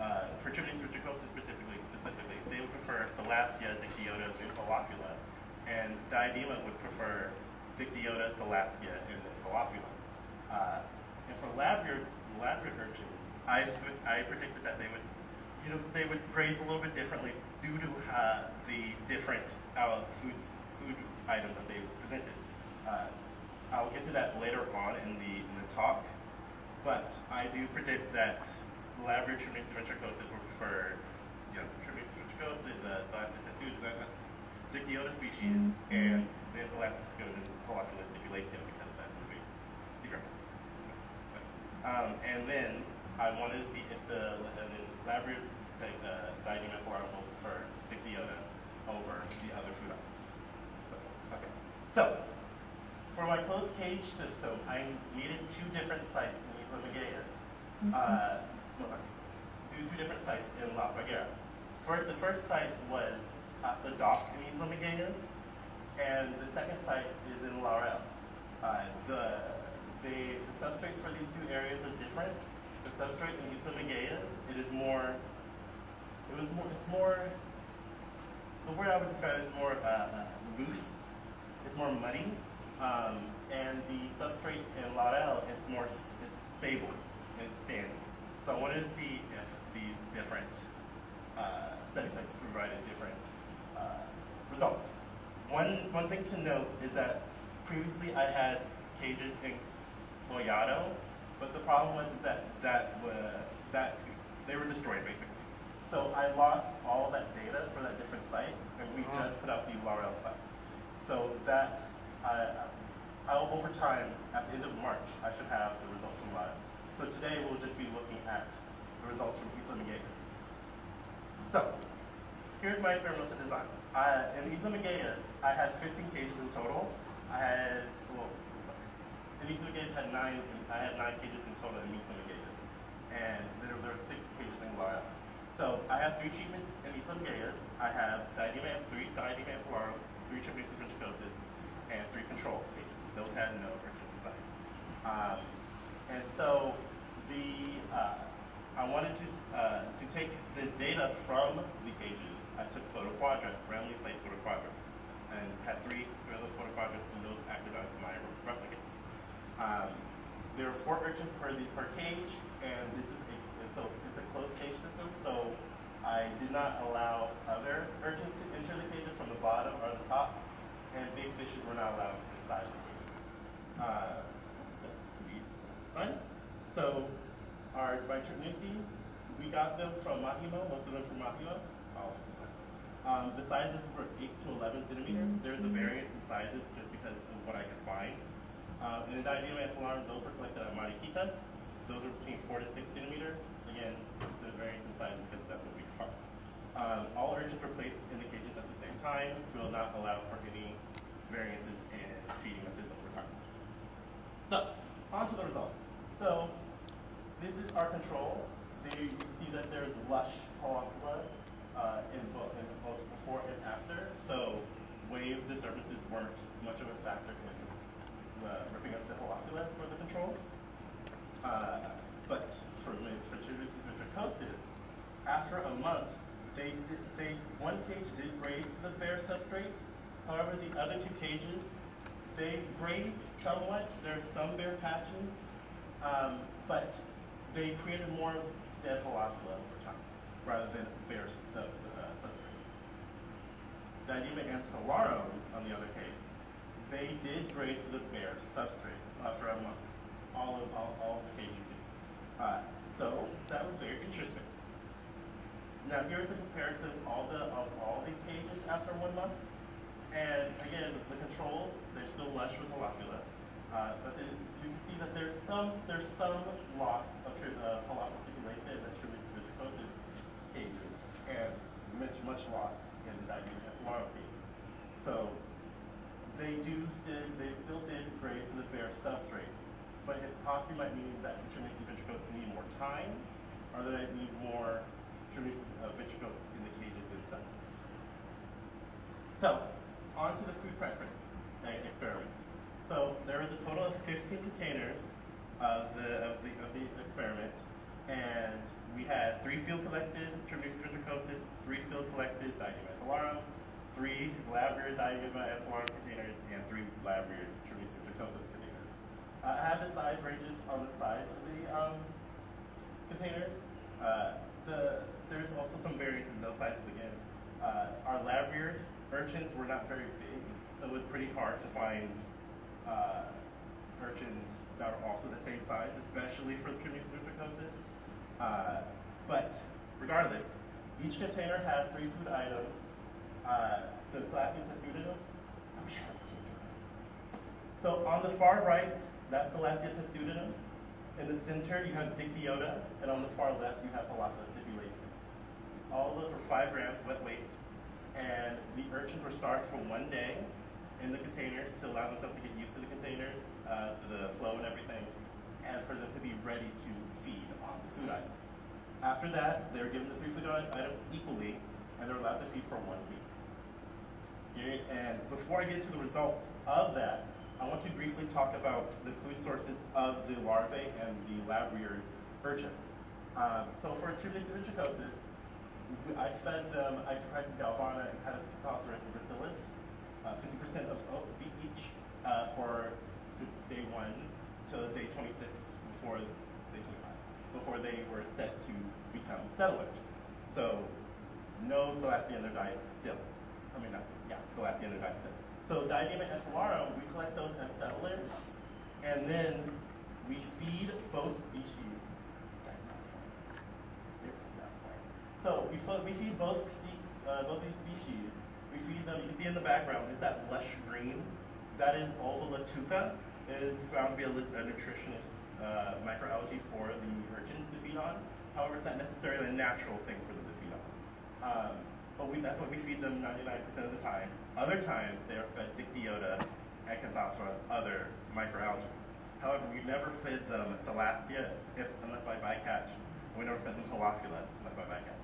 uh, for Tripneustes ventricosus specifically, specifically, they would prefer the Thalassia, Dictyota, and Colopula, and Diadema would prefer Dictyota, Thalassia, and Colopula. Uh, and for lab-reared lab urchins, I, I predicted that they would, you know, they would graze a little bit differently due to uh, the different uh, food food items that they presented. Uh, I'll get to that later on in the in the talk, but I do predict that Tripneustes ventricosus will prefer, you know, Tripneustes ventricosus, the Thalassia the Dictyota species, mm -hmm. and then Thalassia testudo and Halophila stipulaceum because that's the basis. Um, and then I wanted to see if the, and then Labrador, like, uh, Diadema Flora will prefer Dictyota over the other food items. So, for my closed cage system, I needed two different sites in Isla Magueyes. Uh, well, do two different sites in La Parguera. For the first site was at the dock in Isla Magueyes, and the second site is in Laurel. Uh, the, the, the substrates for these two areas are different. The substrate in Isla Magueyes, it is more, it was more, it's more, the word I would describe is more uh, uh, loose, it's more muddy, um, and the substrate in Laurel, it's more, it's stable and it's sandy. So I wanted to see if these different uh, study sites provided different uh, results. One, one thing to note is that previously I had cages in Collado, but the problem was that that that they were destroyed basically. So I lost all that data for that different site, and we Uh-huh. just put out the Laurel sites. So that I, I'll, over time, at the end of March, I should have the results from Laurel. So today we'll just be looking at the results from Isla Magueyes. So, here's my experimental design. Uh, in Isla Magueyes, I had 15 cages in total. I had, well, sorry. In Isla Magueyes, had nine, I had nine cages in total in Isla Magueyes. And there, were six cages in Laurel. So I have three treatments in Isla Magueyes. I have diadema, three diadema floral, three treatments of and three controls cages. Those had no urgent inside. Um, and so the uh, I wanted to uh, to take the data from the cages. I took photo quadrants, randomly placed photo quadrants, and had three, three of those photo quadrants, and those acted as my replicates. Um, there are four urchins per the per cage, and this is a a, it's a closed cage system. So I did not allow other urchins to enter the cages from the bottom or the top, and big fishes were not allowed inside the cages. Uh, that's the fun. So our Bitrichnices, we got them from Mahimo, most of them from Mahimo. all of them. Um, the sizes were 8 to 11 centimeters. There's a variance in sizes just because of what I could find. Um, and in Diadema antillarum, those were collected at Mariquitas. Those are between 4 to 6 centimeters. Again, there's variance in size because that's what we find. Um, all urchins were placed in the cages at the same time. We will not allow for any variances in feeding methods over time. So, on to the results. So, this is our control. There you see that there's lush Halophila uh, in, both, in both before and after. So, wave disturbances weren't much of a factor in uh, ripping up the Halophila for the controls. Uh, but for, for trichosis, after a month, they, they, one cage did to the bare substrate. However, the other two cages, they grazed somewhat. There's some bare patches, um, but they created more dead Halophila over time, rather than bare uh, substrate. Diadema antillarum, on the other case, they did graze to the bare substrate after a month. All of all, all the cages did. Uh, so that was very interesting. Now here's a comparison of all the of all the cages after one month. And again, the controls, they're still lush with Halophila. Uh, but then you can see that there's some there's some loss of uh, Halophila stipulation and trichosis cages, and much much loss in the diabetes floral cages. So they do still they still did graze to the bare substrate, but it possibly might mean that trichosis ventricosis need more time, or that it need more trichosis uh, in the cages themselves. So, on to the food preference experiment. So there is a total of 15 containers of the of the of the experiment, and we had three field collected ventricosis, three field collected Diadema antillarum, three lab reared Diadema antillarum containers, and three lab reared ventricosis containers. Uh, I have the size ranges on the sides of the um, containers. Uh, the, there's also some variance in those sizes again. Uh, our lab reared urchins were not very big, so it was pretty hard to find uh, urchins that are also the same size, especially for Trichosis ventricosis. Uh, but regardless, each container had three food items. Uh, the Thalassia testudinum. So on the far right, that's the Thalassia testudinum. in the center, you have Dictyota, and on the far left, you have Halophila stipulacea. All of those were five grams wet weight, and the urchins were starved for one day in the containers to allow themselves to get used to the containers, uh, to the flow and everything, and for them to be ready to feed on the food items. After that, they were given the three food items equally, and they're allowed to feed for one week. And before I get to the results of that, I want to briefly talk about the food sources of the larvae and the lab-reared urchins. Um, so for Tripneustes ventricosus, I fed them Isochrysis galbana and Cataphosaurus and bacillus, 50% of oat each uh, for since day one to day 26 before day 25, before they were set to become settlers. So no Thalassia in their diet still. I mean, not, yeah, their diet still. So Diadema antillarum, we collect those as settlers, and then we feed both species. So we, we feed both, uh, both these species. We feed them, you see in the background, is that lush green? That is Ulva lactuca. It is found to be a, a nutritionist uh, microalgae for the urchins to feed on. However, it's not necessarily a natural thing for them to feed on. Um, but we, that's what we feed them 99% of the time. Other times, they are fed Dictyota, Acanthophora, other microalgae. However, we never fed them Thalassia if, unless by bycatch. We never fed them Halophila unless by bycatch.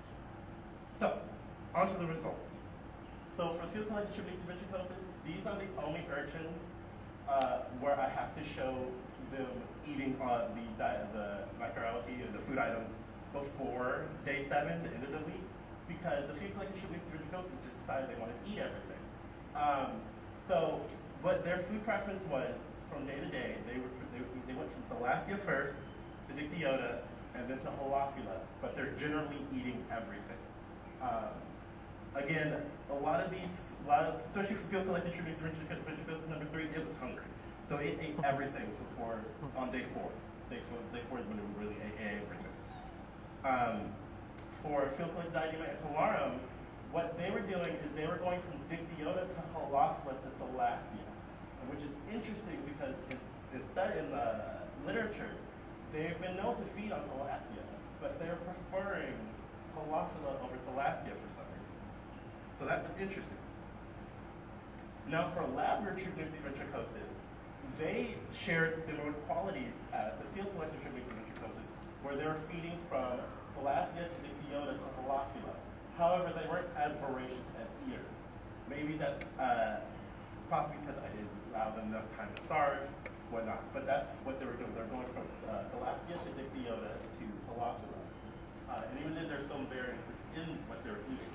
So, on to the results. So for field collected Tripneustes ventricosus, these are the only urchins uh, where I have to show them eating uh, the, diet, the microalgae or the food items before day seven, the end of the week, because the field collected Tripneustes ventricosus just decided they want to eat everything. Um, so, what their food preference was from day to day, they, were, they, they went from Thalassia first to Dictyota and then to Halophila, but they're generally eating everything. Um, again, a lot of these, a lot of, especially for field collected tributes, ventriculosis number three, it was hungry. So it ate everything before, on day four. Day four, day four is when it really ate everything. Um, for field collected Diadema antillarum, what they were doing is they were going from Dictyota to Halophila to Thalassia, which is interesting because in, in, in the literature, they've been known to feed on Thalassia, but they're preferring Halophila over Thalassia for some reason. So that was interesting. Now for lab-reared Tripneustes ventricosus, they shared similar qualities as the field Tripneustes ventricosus, where they were feeding from Thalassia to Dictyota to Halophila. However, they weren't as voracious as eaters. Maybe that's uh, possibly because I didn't allow them enough time to starve, whatnot. But that's what they were doing. They're going from uh, Thalassia to Dictyota to Halophila. Uh, and even then, there's some variances in what they're eating.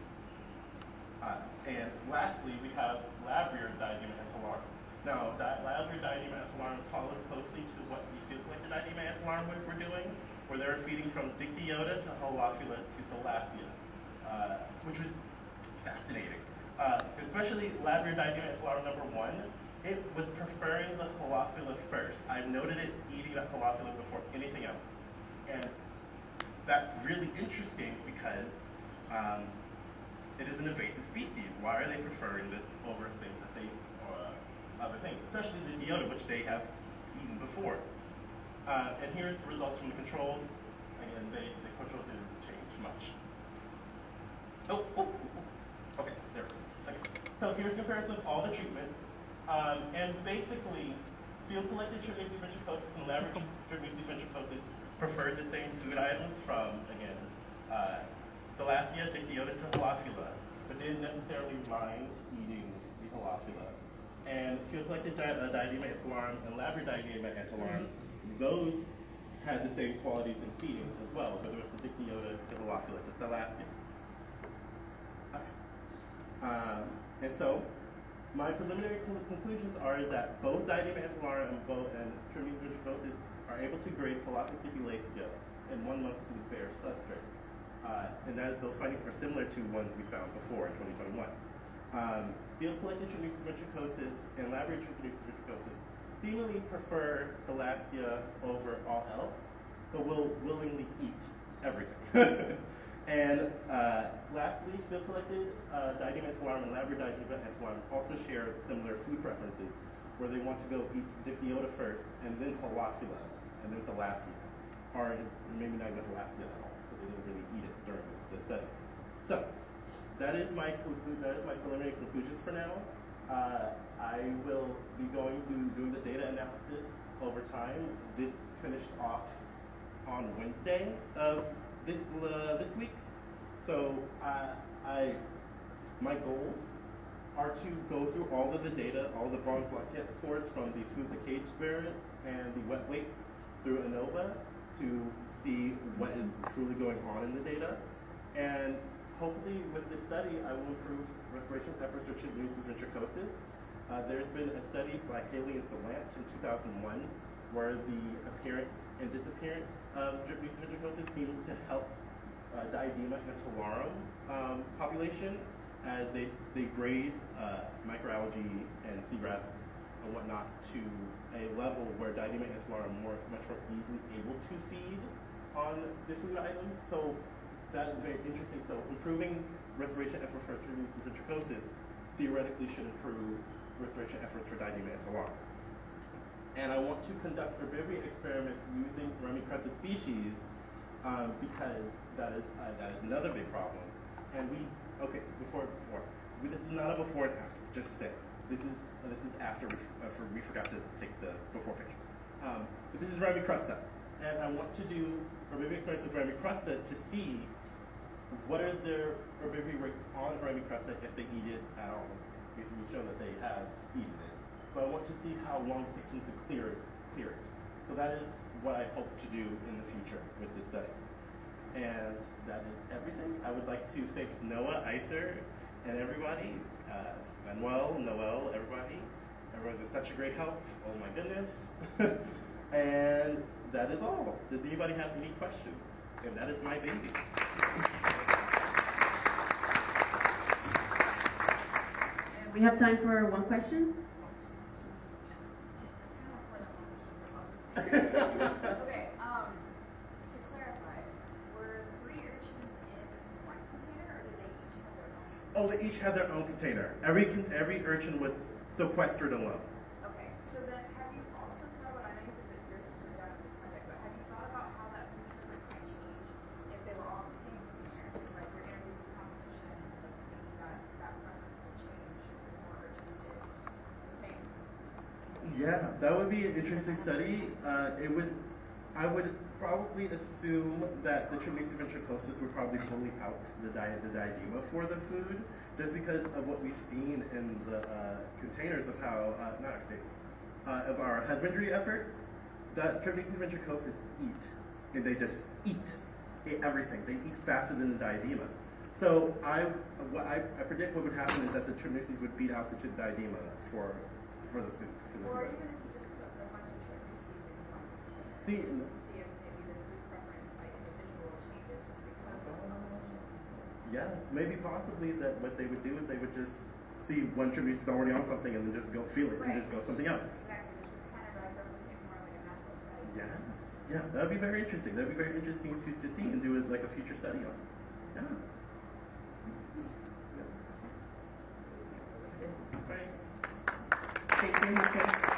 Uh, and lastly, we have lab-reared Diadema antillarum. Now, lab-reared Diadema antillarum followed closely to what we feel like the Diadema antillarum were doing, where they were feeding from Dictyota to Halophila to Thalassia uh, which was fascinating. Uh, especially lab-reared Diadema antillarum number one, it was preferring the Halophila first. I've noted it eating the Halophila before anything else. And that's really interesting because um, it is an invasive species. Why are they preferring this over things that they, or uh, other things, especially the Diota, which they have eaten before. Uh, and here's the results from the controls. Again, they, the controls didn't change much. Oh, oh, oh, okay, there. Okay. So here's a comparison of all the treatments. Um, and basically, field collected Tripneustes ventricosus and laboratory Tripneustes ventricosus preferred the same food items from, again, uh, Thalassia, Dictyota to Halophila, but didn't necessarily mind eating the Halophila. And field collected di uh, Diadema antillarum and lab-reared Diadema antillarum, those had the same qualities in feeding as well, but they were from Dictyota to Halophila to Thalassia. Um, and so, my preliminary conclusions are that both Diadema antillarum and, both, and ventricosus are able to graze Halophila stipulacea in one month to bare substrate. Uh, and those findings are similar to ones we found before in 2021. Um, field collected Tripneustes ventricosus and lab-reared Tripneustes seemingly prefer Thalassia over all else, but will willingly eat everything. And uh, lastly, field collected uh, Diadema and lab-reared Diadema antillarum also share similar food preferences, where they want to go eat Dictyota first, and then Halophila, and then Thalassia. or maybe not the last meal at all because they didn't really eat it during the, the study. So that is my that is my preliminary conclusions for now. Uh, I will be going through doing the data analysis over time. This finished off on Wednesday of this uh, this week. So uh, I my goals are to go through all of the data, all the bronze blockhead scores from the food the cage experiments and the wet weights through ANOVA to see what is truly going on in the data. And hopefully with this study, I will improve respiration efforts for Tripneustes ventricosis. Uh, there's been a study by Haley and Salant in 2001 where the appearance and disappearance of drip Tripneustes ventricosis seems to help uh, Diadema antillarum um, population as they, they graze uh, microalgae and seagrass and whatnot to a level where Diadema antillarum are more, much more easily able to feed on the food items. So that is very interesting. So improving restoration efforts for Tripneustes ventricosis theoretically should improve restoration efforts for Diadema antillarum. And I want to conduct herbivory experiments using Ramicrusta species um, because that is uh, that is another big problem. And we okay before before this is not a before and after. Just say this is uh, this is after we, uh, for, we forgot to take the before picture. Um, but this is Ramicrusta, and I want to do herbivory experiments with Ramicrusta to see what is their herbivory rates on Ramicrusta if they eat it at all. If we show that they have eaten it, but I want to see how long it takes them to clear it. Clear it. So that is what I hope to do in the future with this study. And that is everything. I would like to thank NOAA, ISER, and everybody, uh, Manuel, Noel, everybody. Everyone's been such a great help. Oh my goodness. and that is all. Does anybody have any questions? And that is my baby. We have time for one question. okay, um, to clarify, were three urchins in one container, or did they each have their own? Oh, they each had their own container. Every every urchin was sequestered alone. Okay, so then have you also thought about, I know you said that yours is done in the project, but have you thought about how that service might change if they were all in the same container? So like you're introducing competition, like maybe that, that preference will change if more urchins did the same. Yeah, that would be an interesting study. Uh, it would, I would probably assume that the Tripneustes ventricosis would probably bully out the di- the diadema for the food, just because of what we've seen in the uh, containers of how uh, not containers, uh, of our husbandry efforts. That Tripneustes ventricosis eat, and they just eat, eat everything. They eat faster than the diadema. So I, what I, I predict what would happen is that the trimesics would beat out the diadema for for the food. For the food. even if you just put a bunch of trimmings in one container, See, just to see if maybe the food preference by individual changes just because of competition. Yes, maybe possibly that what they would do is they would just see one tribute is already on something and then just go feel it and just go something else. Exactly, which would kind of like replicate more like a natural setting. Yeah, yeah, that would be very interesting. That would be very interesting to, to see and do it like a future study on. Yeah. Thank you, Jorge.